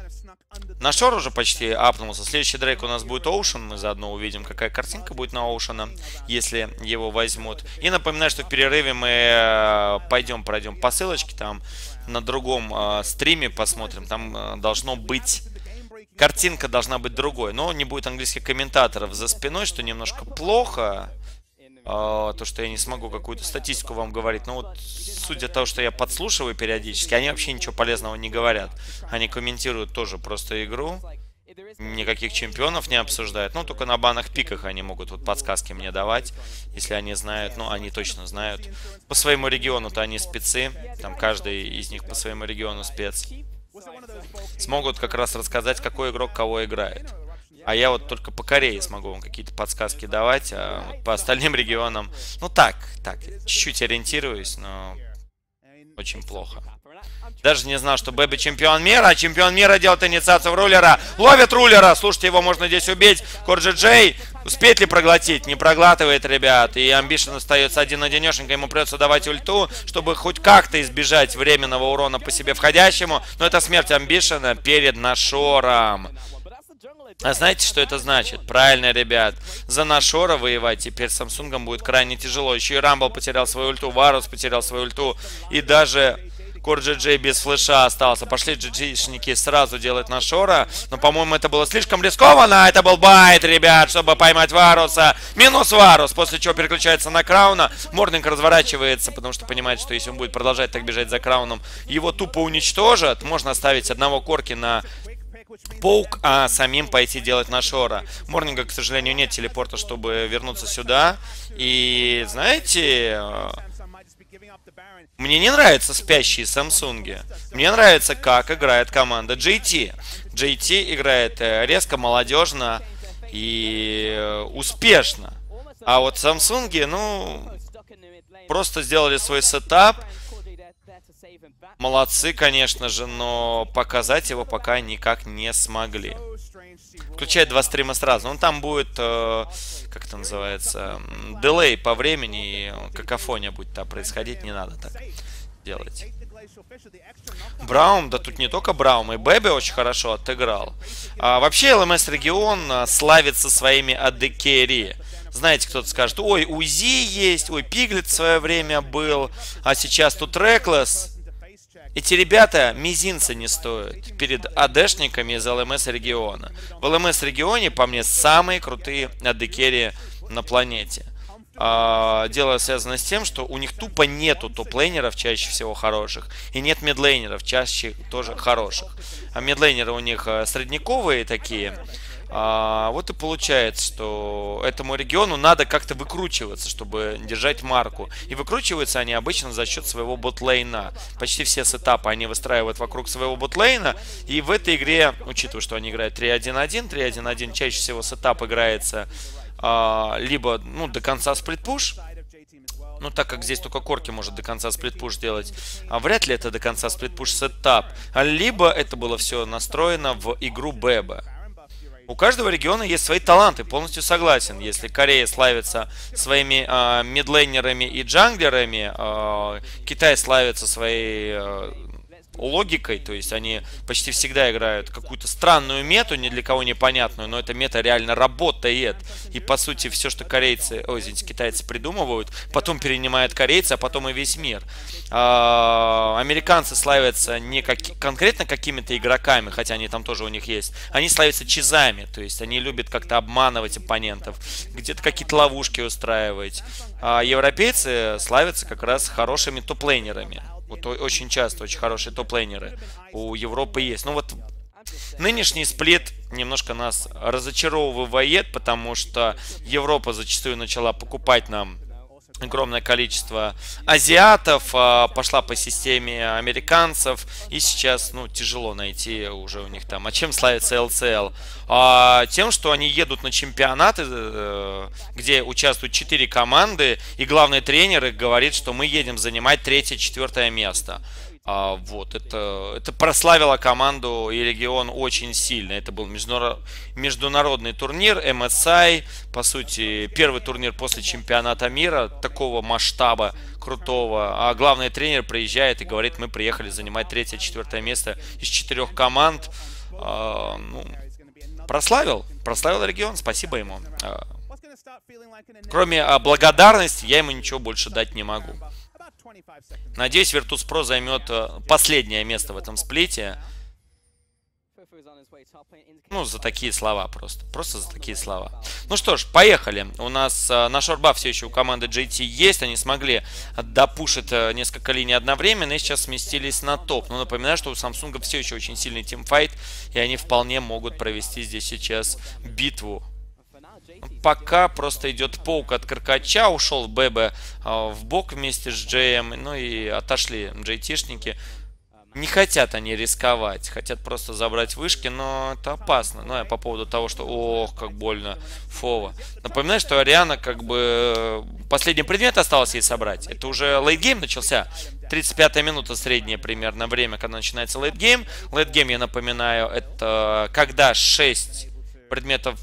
Speaker 1: наш шор уже почти апнулся. Следующий дрейк у нас будет Оушен. Мы заодно увидим, какая картинка будет на Оушена, если его возьмут. И напоминаю, что в перерыве мы э, пойдем, пройдем по ссылочке. Там на другом э, стриме посмотрим. Там э, должно быть... Картинка должна быть другой. Но не будет английских комментаторов за спиной, что немножко плохо. А, то, что я не смогу какую-то статистику вам говорить. Но вот, судя того, что я подслушиваю периодически, они вообще ничего полезного не говорят. Они комментируют тоже просто игру. Никаких чемпионов не обсуждают. Ну, только на банах-пиках они могут вот подсказки мне давать, если они знают. Ну, они точно знают. По своему региону-то они спецы. Там каждый из них по своему региону спец. Смогут как раз рассказать, какой игрок кого играет. А я вот только по Корее смогу вам какие-то подсказки давать, а вот по остальным регионам, ну так, так, чуть-чуть ориентируюсь, но очень плохо. Даже не знал, что BeBe чемпион мира, а чемпион мира делает инициацию в Ruler'а. Ловит Ruler'а, слушайте, его можно здесь убить. CoreJJ успеет ли проглотить? Не проглатывает, ребят. И Ambition остается один одинешенько, ему придется давать ульту, чтобы хоть как-то избежать временного урона по себе входящему. Но это смерть Амбишена перед Нашором. А знаете, что это значит? Правильно, ребят. За Нашора воевать теперь с Samsung будет крайне тяжело. Еще и Рамбл потерял свою ульту, Варус потерял свою ульту. И даже CoreJJ без флеша остался. Пошли JT-шники сразу делать Нашора. Но, по-моему, это было слишком рискованно. Это был байт, ребят, чтобы поймать Варуса. Минус Варус, после чего переключается на Крауна. Морнинг разворачивается, потому что понимает, что если он будет продолжать так бежать за Крауном, его тупо уничтожат. Можно оставить одного Корки на Паук, а самим пойти делать Нашора. Морнинга, к сожалению, нет телепорта, чтобы вернуться сюда. И, знаете, э, мне не нравятся спящие Самсунги. Мне нравится, как играет команда JT. JT играет э, резко, молодежно. И успешно. А вот Samsung, ну, просто сделали свой сетап. Молодцы, конечно же, но показать его пока никак не смогли. Включает два стрима сразу. Ну, там будет, э, как это называется, дилей по времени, и какофония будет там происходить, не надо так делать. Браум, да тут не только Браум, и Бэби очень хорошо отыграл. А, вообще ЛМС регион а, славится своими адекери. Знаете, кто-то скажет, ой, УЗИ есть, ой, Пиглет в свое время был, а сейчас тут Реклесс. Эти ребята мизинца не стоят перед АДшниками из ЛМС региона. В ЛМС регионе, по мне, самые крутые адекери на планете. А, дело связано с тем, что у них тупо нету топ-лейнеров чаще всего хороших, и нет мидлейнеров чаще тоже хороших. А мидлейнеры у них а, средняковые такие, а, вот и получается, что этому региону надо как-то выкручиваться, чтобы держать марку. И выкручиваются они обычно за счет своего ботлейна. Почти все сетапы они выстраивают вокруг своего ботлейна. И в этой игре, учитывая, что они играют 3-1-1, 3-1-1 чаще всего setup играется а, либо ну, до конца split-push, ну, так как здесь только Корки может до конца split-push делать, а вряд ли это до конца split-push setup. Либо это было все настроено в игру BeBe. У каждого региона есть свои таланты, полностью согласен. Если Корея славится своими э, мидлейнерами и джанглерами, э, Китай славится своей э, логикой, то есть они почти всегда играют какую-то странную мету, ни для кого непонятную, но эта мета реально работает. И по сути все, что корейцы, ой, извините, китайцы придумывают, потом перенимают корейцы, а потом и весь мир. А, американцы славятся не как, конкретно какими-то игроками, хотя они там тоже у них есть, они славятся чизами, то есть они любят как-то обманывать оппонентов, где-то какие-то ловушки устраивать. А европейцы славятся как раз хорошими топ-лейнерами. Вот очень часто очень хорошие топ-лейнеры у Европы есть. Ну вот Нынешний сплит немножко нас разочаровывает, потому что Европа зачастую начала покупать нам огромное количество азиатов, а, пошла по системе американцев, и сейчас, ну, тяжело найти уже у них там. А чем славится ЛЦЛ? А, тем, что они едут на чемпионаты, э, где участвуют 4 команды, и главный тренер говорит, что мы едем занимать третье-четвертое место. А, вот, это, это прославило команду и регион очень сильно. Это был международный турнир, MSI, по сути, первый турнир после чемпионата мира, такого масштаба крутого. А главный тренер приезжает и говорит, мы приехали занимать третье-четвертое место из четырех команд. А, ну, прославил, прославил регион, спасибо ему. А, кроме а, благодарности, я ему ничего больше дать не могу. Надеюсь, Virtus.pro займет э, последнее место в этом сплите. Ну, за такие слова просто. Просто за такие слова. Ну что ж, поехали. У нас э, на шорба все еще у команды JT есть. Они смогли допушить э, несколько линий одновременно и сейчас сместились на топ. Но напоминаю, что у Samsung все еще очень сильный тимфайт. И они вполне могут провести здесь сейчас битву Пока просто идет паук от Каркача, ушел Бебе а, в бок вместе с Джеем, ну и отошли джейтишники. Не хотят они рисковать, хотят просто забрать вышки, но это опасно. Ну, я по поводу того, что, ох, как больно, Фова. Напоминаю, что Ариана, как бы, последний предмет осталось ей собрать. Это уже лейтгейм начался. 35 минута среднее примерно время, когда начинается late game. Late game, я напоминаю, это когда 6 предметов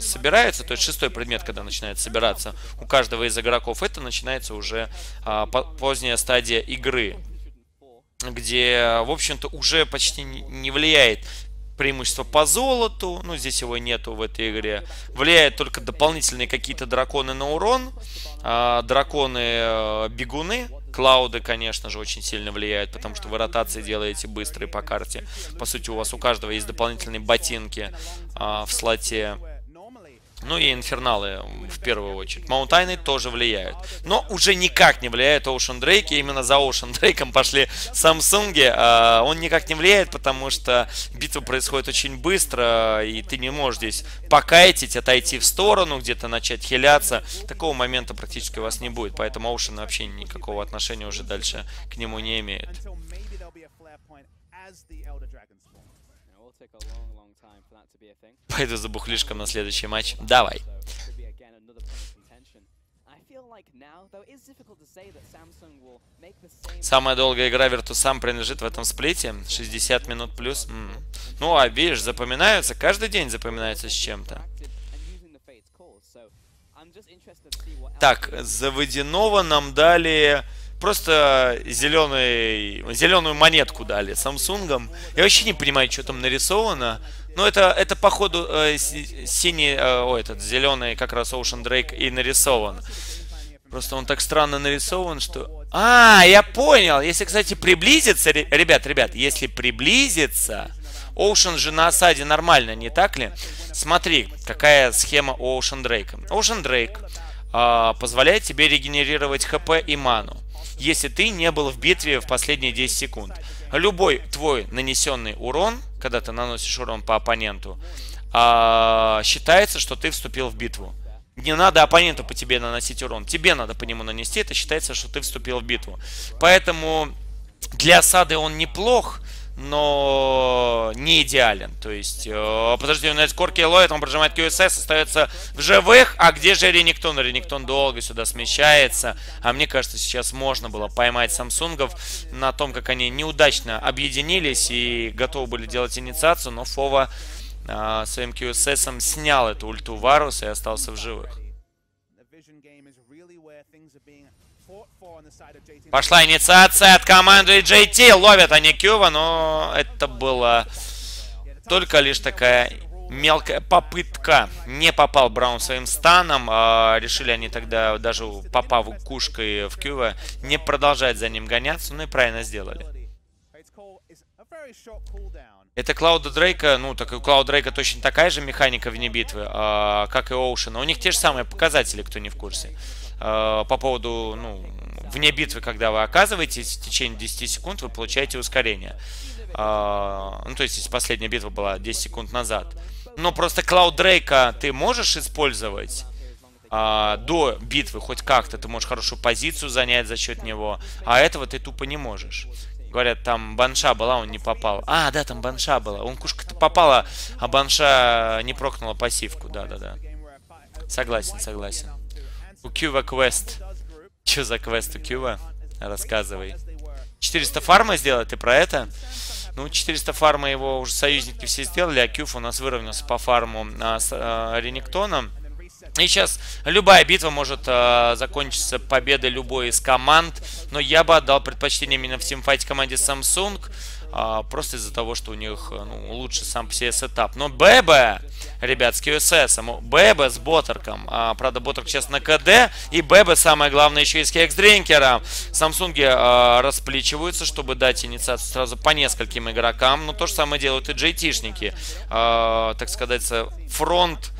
Speaker 1: собирается, то есть шестой предмет, когда начинает собираться у каждого из игроков, это начинается уже а, поздняя стадия игры, где, в общем-то, уже почти не влияет преимущество по золоту, ну здесь его нету в этой игре. Влияют только дополнительные какие-то драконы на урон, а, драконы-бегуны, э, Клауды, конечно же, очень сильно влияют, потому что вы ротации делаете быстрые по карте. По сути, у вас у каждого есть дополнительные ботинки а, в слоте ну и инферналы в первую очередь. Маунтайны тоже влияют. Но уже никак не влияет Ocean Drake. И именно за Ocean Drake пошли Samsung. А, он никак не влияет, потому что битва происходит очень быстро. И ты не можешь здесь покайтить, отойти в сторону, где-то начать хиляться. Такого момента практически у вас не будет. Поэтому Ocean вообще никакого отношения уже дальше к нему не имеет. Пойду за бухлишком на следующий матч. Давай. Самая долгая игра Virtus.sam принадлежит в этом сплите. 60 минут плюс. М -м. Ну, а видишь, запоминаются. Каждый день запоминаются с чем-то. Так, за водяного нам дали просто зеленый, зеленую монетку дали Samsung. Я вообще не понимаю, что там нарисовано. Но это, это походу э, синий, э, о, этот зеленый как раз Ocean Drake и нарисован. Просто он так странно нарисован, что... А, я понял. Если, кстати, приблизиться... Ребят, ребят, если приблизиться... Ocean же на осаде нормально, не так ли? Смотри, какая схема у Ocean Drake. Ocean Drake а, позволяет тебе регенерировать ХП и ману, если ты не был в битве в последние 10 секунд. Любой твой нанесенный урон, когда ты наносишь урон по оппоненту, а, считается, что ты вступил в битву. Не надо оппоненту по тебе наносить урон. Тебе надо по нему нанести. Это считается, что ты вступил в битву. Поэтому для осады он неплох, но не идеален. То есть, э, подожди, у нас Корки ловит, он прожимает QSS, остается в живых. А где же Рениктон? Рениктон долго сюда смещается. А мне кажется, сейчас можно было поймать Самсунгов на том, как они неудачно объединились и готовы были делать инициацию, но Фова а, своим QSS снял эту ульту Варус и остался в живых. Пошла инициация от команды JT. Ловят они Кьюва, но это было только лишь такая мелкая попытка. Не попал Браун своим станом. А решили они тогда, даже попав кушкой в Кьюва, не продолжать за ним гоняться. Ну и правильно сделали. Это Клауда Дрейка, ну, так и у Клауда Дрейка точно такая же механика вне битвы, э, как и Оушена. У них те же самые показатели, кто не в курсе. Э, по поводу, ну, вне битвы, когда вы оказываетесь, в течение 10 секунд вы получаете ускорение. Э, ну, то есть, если последняя битва была 10 секунд назад. Но просто Клауд Дрейка ты можешь использовать а, до битвы хоть как-то ты можешь хорошую позицию занять за счет него, а этого ты тупо не можешь. Говорят, там банша была, он не попал. А, да, там банша была. Он кушка-то попала, а банша не прокнула пассивку. Да-да-да. Согласен, согласен. У CuVee квест. Че за квест у CuVee? Рассказывай. 400 фарма сделать, ты про это? Ну, 400 фарма его уже союзники все сделали, а CuVee у нас выровнялся по фарму а, с а, Ренектоном. И сейчас любая битва может э, закончиться победой любой из команд, но я бы отдал предпочтение именно в teamfight е команде Samsung, э, просто из-за того, что у них э, ну, лучше сам по себе setup. Но BeBe, ребят, с QSS, ББ с Боттерком, э, правда, Боттерк сейчас на КД, и ББ, самое главное, еще и с Хексдринкером. Samsung э, расплечиваются, чтобы дать инициацию сразу по нескольким игрокам, но то же самое делают и JT-шники. Э, так сказать, фронт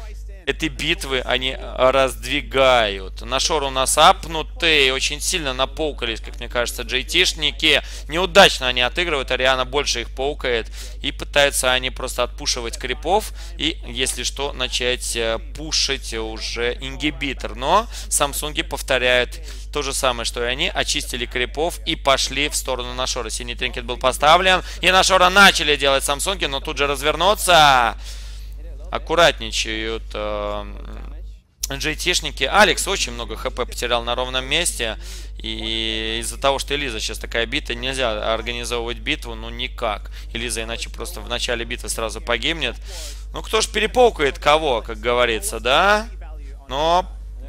Speaker 1: этой битвы они раздвигают. Нашор у нас апнутые, очень сильно напоукались, как мне кажется, джейтишники. Неудачно они отыгрывают, Ариана больше их поукает. И пытаются они просто отпушивать крипов и, если что, начать э, пушить уже ингибитор. Но Самсунги повторяют то же самое, что и они. Очистили крипов и пошли в сторону Нашора. Синий тринкет был поставлен. И Нашора начали делать Самсунги, но тут же развернуться аккуратничают э. Алекс очень много хп потерял на ровном месте. И из-за того, что Элиза сейчас такая бита, нельзя организовывать битву, ну никак. Элиза иначе просто в начале битвы сразу погибнет. Ну кто ж перепокает кого, как говорится, да? Но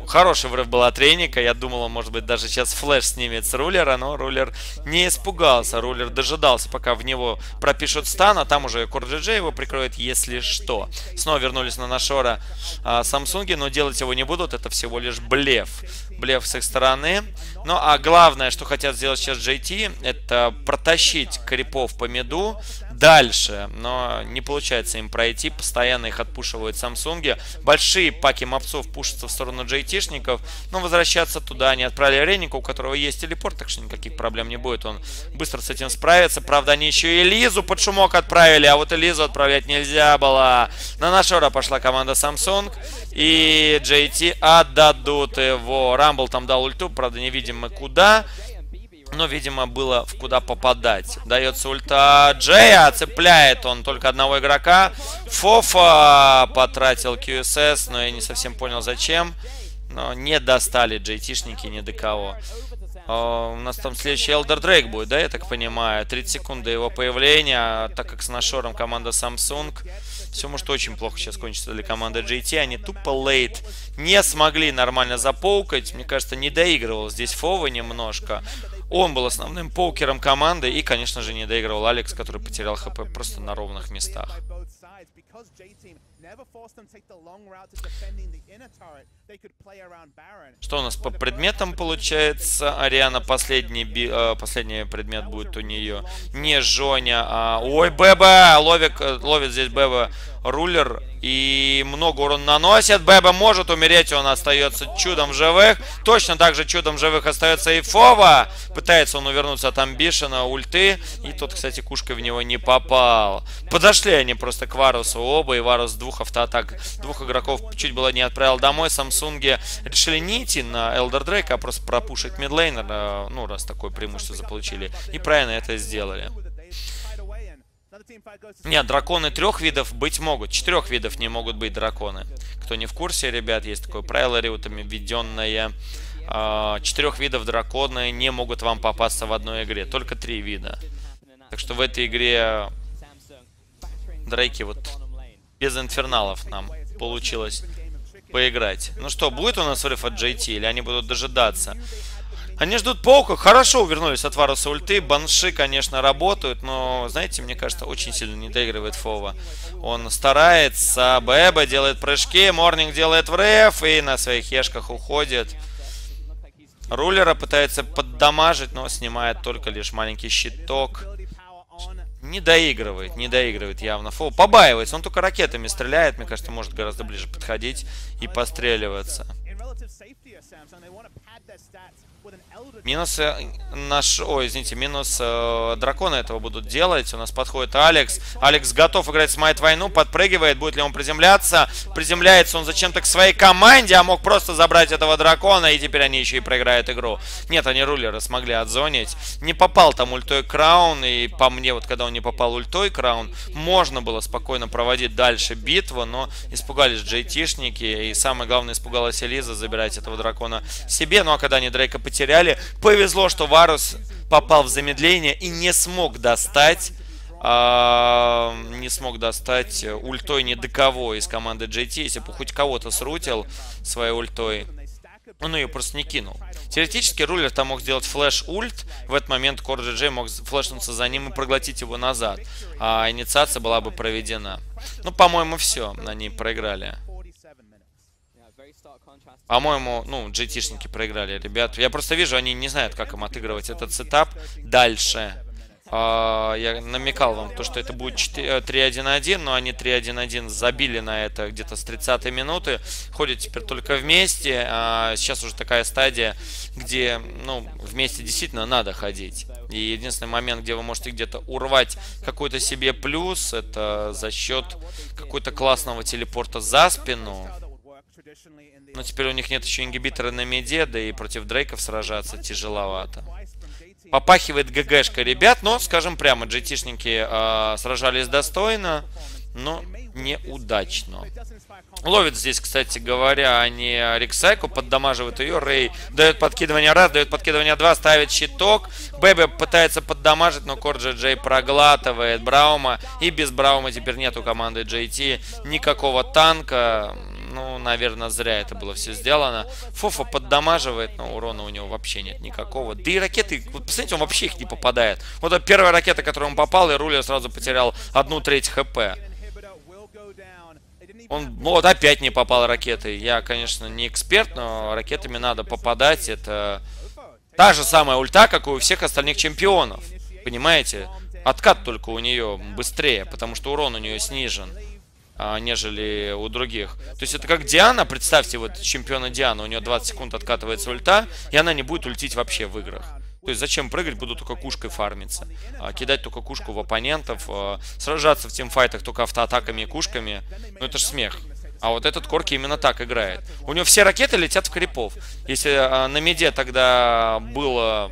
Speaker 1: Хороший врыв был от Рейника. Я думал, он, может быть, даже сейчас флеш снимет с рулера, но рулер не испугался. Рулер дожидался, пока в него пропишут стан, а там уже Корджиджи его прикроет, если что. Снова вернулись на Нашора а, Самсунги, но делать его не будут. Это всего лишь блеф. Блеф с их стороны. Ну, а главное, что хотят сделать сейчас JT, это протащить крипов по меду, дальше, но не получается им пройти, постоянно их отпушивают Самсунги. Большие паки мопцов пушатся в сторону JT-шников, но возвращаться туда они отправили Ренника, у которого есть телепорт, так что никаких проблем не будет, он быстро с этим справится. Правда, они еще и Лизу под шумок отправили, а вот Элизу отправлять нельзя было. На Нашора пошла команда Samsung, и JT отдадут его. Рамбл там дал ульту, правда, не видим мы куда. Но, видимо, было в куда попадать. Дается ульта Джея, цепляет он только одного игрока. Фофа потратил QSS, но я не совсем понял зачем. Но не достали джейтишники ни до кого. Uh, у нас там следующий Elder Drake будет, да, я так понимаю? 30 секунд до его появления, так как с нашором команда Samsung. Все может очень плохо сейчас кончится для команды GT. Они тупо лейт не смогли нормально запоукать. Мне кажется, не доигрывал здесь Фова немножко. Он был основным поукером команды и, конечно же, не доигрывал Алекс, который потерял хп просто на ровных местах. Что у нас по предметам получается? Ариана последний, э, последний предмет будет у нее. Не Жоня, а... Ой, Беба! Ловик, э, ловит здесь Беба рулер и много урона наносит. Беба может умереть, он остается чудом живых. Точно так же чудом живых остается и Фова. Пытается он увернуться от Амбишена, ульты. И тот, кстати, кушкой в него не попал. Подошли они просто к Варусу оба. И Варус двух автоатак, двух игроков чуть было не отправил домой. Самсунги решили не идти на Элдер Дрейка, а просто пропушить мидлейнер. Ну, раз такое преимущество заполучили. И правильно это сделали. Нет, драконы трех видов быть могут. Четырех видов не могут быть драконы. Кто не в курсе, ребят, есть такое правило риутами введенное. А, четырех видов драконы не могут вам попасться в одной игре. Только три вида. Так что в этой игре Дрейки вот без инферналов нам получилось поиграть. Ну что, будет у нас врыв от JT или они будут дожидаться? Они ждут паука. Хорошо увернулись от Варуса ульты. Банши, конечно, работают, но, знаете, мне кажется, очень сильно не доигрывает Фова. Он старается, Бэба делает прыжки, Морнинг делает вреф и на своих ешках уходит. Рулера пытается поддамажить, но снимает только лишь маленький щиток. Не доигрывает, не доигрывает явно. Фоу побаивается, он только ракетами стреляет. Мне кажется, может гораздо ближе подходить и постреливаться. Минус наш... Ой, извините, минус э, дракона этого будут делать. У нас подходит Алекс. Алекс готов играть смайт войну, подпрыгивает. Будет ли он приземляться? Приземляется он зачем-то к своей команде, а мог просто забрать этого дракона, и теперь они еще и проиграют игру. Нет, они рулеры смогли отзонить. Не попал там ультой Краун, и по мне, вот когда он не попал ультой Краун, можно было спокойно проводить дальше битву, но испугались джейтишники, и самое главное, испугалась Элиза забирать этого дракона себе. Ну а когда они Дрейка потеряли, Повезло, что Варус попал в замедление и не смог достать а, не смог достать ультой ни до кого из команды JT. Если бы хоть кого-то срутил своей ультой, он ее просто не кинул. Теоретически рулер там мог сделать флеш-ульт. В этот момент Кор GG мог флешнуться за ним и проглотить его назад. А инициация была бы проведена. Ну, по-моему, все. Они проиграли. По-моему, ну, GT-шники проиграли, ребят. Я просто вижу, они не знают, как им отыгрывать этот сетап дальше. Uh, я намекал вам, то, что это будет 3-1-1, но они 3-1-1 забили на это где-то с 30 минуты. Ходят теперь только вместе. Uh, сейчас уже такая стадия, где, ну, вместе действительно надо ходить. И единственный момент, где вы можете где-то урвать какой-то себе плюс, это за счет какой-то классного телепорта за спину. Но теперь у них нет еще ингибитора на меде, да и против дрейков сражаться тяжеловато. Попахивает ГГшка, ребят, но, скажем прямо, GT-шники э, сражались достойно, но неудачно. Ловит здесь, кстати говоря, они Рексайку, поддамаживают ее. Рэй дает подкидывание раз, дает подкидывание два, ставит щиток. Бэби пытается поддамажить, но Корджи Джей проглатывает Браума. И без Браума теперь нету команды JT никакого танка. Ну, наверное, зря это было все сделано. Фофа поддамаживает, но урона у него вообще нет никакого. Да и ракеты, вот посмотрите, он вообще их не попадает. Вот первая ракета, которую он попал, и Рулер сразу потерял одну треть хп. Он, ну вот опять не попал ракетой. Я, конечно, не эксперт, но ракетами надо попадать. Это та же самая ульта, как и у всех остальных чемпионов. Понимаете? Откат только у нее быстрее, потому что урон у нее снижен нежели у других. То есть это как Диана, представьте, вот чемпиона Диана, у нее 20 секунд откатывается ульта, и она не будет ультить вообще в играх. То есть зачем прыгать, буду только кушкой фармиться. А, кидать только кушку в оппонентов, а, сражаться в тимфайтах только автоатаками и кушками. Ну это ж смех. А вот этот Корки именно так играет. У него все ракеты летят в крипов. Если а, на меде тогда было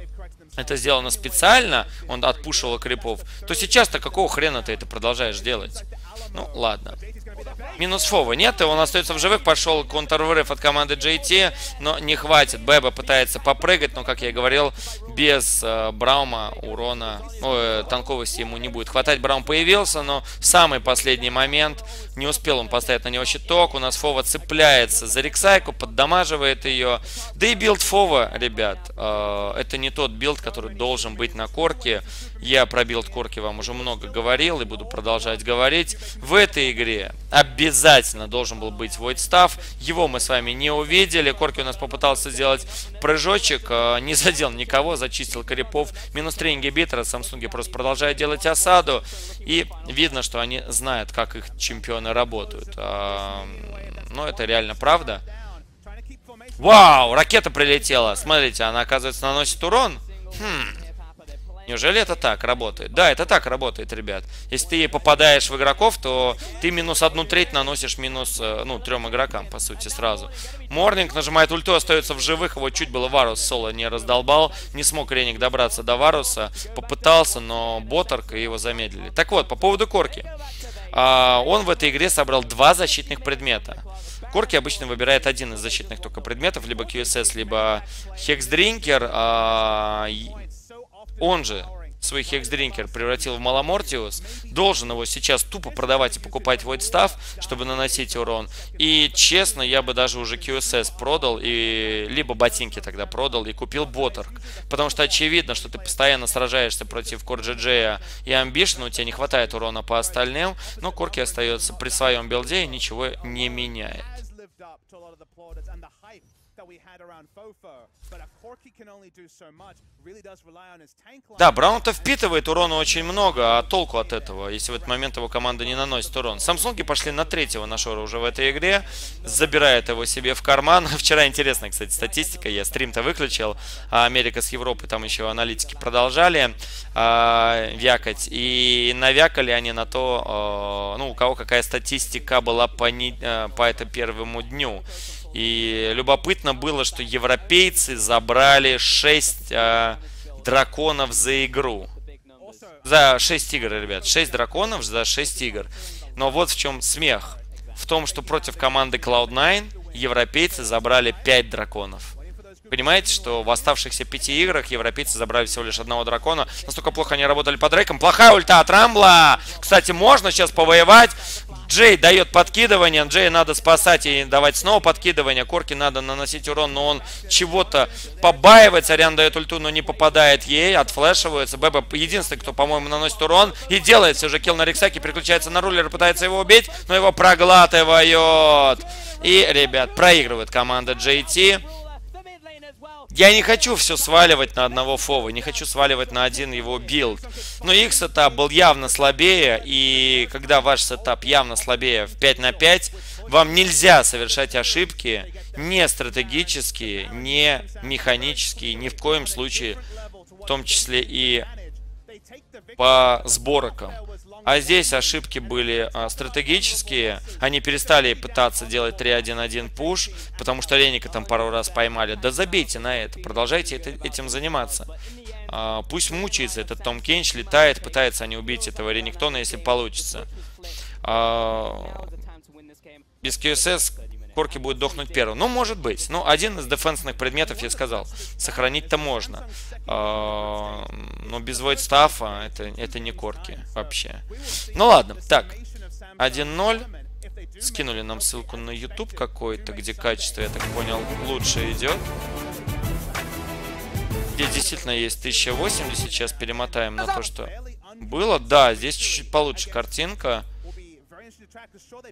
Speaker 1: это сделано специально, он отпушивал крипов, то сейчас-то какого хрена ты это продолжаешь делать? Ну, ладно. Минус Фова нет, и он остается в живых. Пошел контр-врыв от команды JT, но не хватит. Беба пытается попрыгать, но, как я говорил, без э, Браума урона, э, танковости ему не будет хватать. Браум появился, но самый последний момент не успел он поставить на него щиток. У нас Фова цепляется за Рексайку, поддамаживает ее. Да и build Фова, ребят, э, это не тот билд, который должен быть на корке. Я про build Корки вам уже много говорил и буду продолжать говорить. В этой игре обязательно должен был быть Void Staff. Его мы с вами не увидели. Корки у нас попытался сделать прыжочек, э, не задел никого, зачистил крипов. Минус 3 ингибитора. Samsung просто продолжает делать осаду. И видно, что они знают, как их чемпионы работают. А, но это реально правда. Вау, ракета прилетела. Смотрите, она, оказывается, наносит урон. Хм, Неужели это так работает? Да, это так работает, ребят. Если ты попадаешь в игроков, то ты минус одну треть наносишь минус, э, ну, трем игрокам, по сути, сразу. Морнинг нажимает ульту, остается в живых. Его чуть было Варус соло не раздолбал. Не смог Реник добраться до Варуса. Попытался, но Боторг его замедлили. Так вот, по поводу Корки. А, он в этой игре собрал два защитных предмета. Корки обычно выбирает один из защитных только предметов, либо QSS, либо Hexdrinker. Он же свой Hexdrinker превратил в Malmortius, должен его сейчас тупо продавать и покупать Staff, чтобы наносить урон. И честно, я бы даже уже QSS продал, и либо ботинки тогда продал и купил BotRK. Потому что очевидно, что ты постоянно сражаешься против CoreJJ и Ambition, у тебя не хватает урона по остальным, но Корки остается при своем билде и ничего не меняет. Да, Браун-то впитывает урона очень много, а толку от этого, если в этот момент его команда не наносит урон. Самсунги пошли на третьего нашора уже в этой игре, забирает его себе в карман. Вчера интересная, кстати, статистика, я стрим-то выключил, а Америка с Европой там еще аналитики продолжали э, вякать, и навякали они на то, э, ну, у кого какая статистика была по, не, э, по этому первому дню. И любопытно было, что европейцы забрали 6 э, драконов за игру. За 6 игр, ребят. 6 драконов за 6 игр. Но вот в чем смех. В том, что против команды Cloud9 европейцы забрали 5 драконов. Понимаете, что в оставшихся пяти играх европейцы забрали всего лишь одного дракона. Настолько плохо они работали под рейком. Плохая ульта от Рамбла. Кстати, можно сейчас повоевать. Джей дает подкидывание, Джей надо спасать и давать снова подкидывание. Корки надо наносить урон, но он чего-то побаивается. Орианна дает ульту, но не попадает ей, отфлешивается. BeBe единственный, кто, по-моему, наносит урон и делает все же kill на Рексаке, переключается на Ruler, пытается его убить, но его проглатывают. И, ребят, проигрывает команда JT. Я не хочу все сваливать на одного Фова, не хочу сваливать на один его build. Но их setup был явно слабее, и когда ваш setup явно слабее в 5 на 5, вам нельзя совершать ошибки не стратегические, не механические, ни в коем случае, в том числе и по сборкам. А здесь ошибки были а, стратегические. Они перестали пытаться делать 3-1-1 пуш, потому что Леника там пару раз поймали. Да забейте на это, продолжайте это, этим заниматься. А, пусть мучается этот Том Кенч, летает, пытается они убить этого Рениктона, если получится. А, без QSS Корки будет дохнуть первым. Ну, может быть. Ну, один из дефенсных предметов, я сказал, сохранить-то можно. А, но без void стафа это, это не Корки вообще. Ну, ладно. Так, 1-0. Скинули нам ссылку на YouTube какой-то, где качество, я так понял, лучше идет. Здесь действительно есть 1080. Сейчас перемотаем на то, что было. Да, здесь чуть-чуть получше картинка.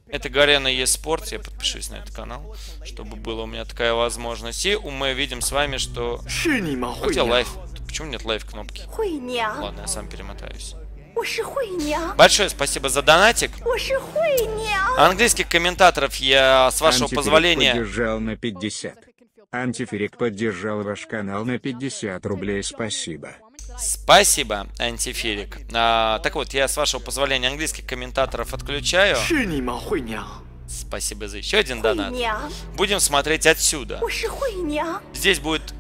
Speaker 1: Это Гарена eSport, я подпишусь на этот канал, чтобы была у меня такая возможность. И мы видим с вами, что... Где лайф? Почему нет лайф кнопки? Ладно, я сам перемотаюсь. Большое спасибо за донатик. Английских комментаторов я, с вашего Антиферик позволения...
Speaker 2: поддержал на 50. Антиферик поддержал ваш канал на 50 рублей, спасибо.
Speaker 1: Спасибо, антифирик. А, так вот, я с вашего позволения английских комментаторов отключаю. Спасибо за еще один донат. Будем смотреть отсюда. Здесь будет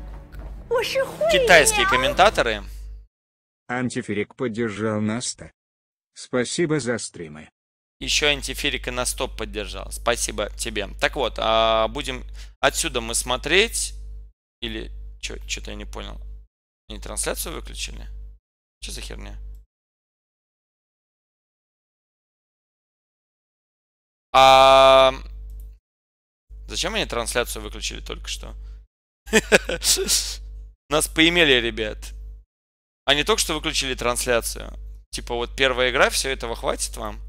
Speaker 1: китайские комментаторы.
Speaker 2: Антиферик поддержал Наста. Спасибо за стримы.
Speaker 1: Еще антиферик и на стоп поддержал. Спасибо тебе. Так вот, а будем отсюда мы смотреть. Или что-то я не понял. Не трансляцию выключили? Что за херня? А... Зачем они трансляцию выключили только что? Нас поимели, ребят. Они только что выключили трансляцию. Типа вот первая игра, все этого хватит вам?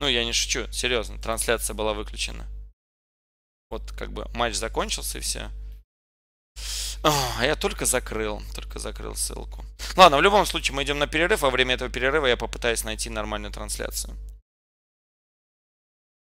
Speaker 1: Ну, я не шучу, серьезно, трансляция была выключена. Вот как бы матч закончился и все. А я только закрыл, только закрыл ссылку. Ладно, в любом случае мы идем на перерыв. Во время этого перерыва я попытаюсь найти нормальную трансляцию.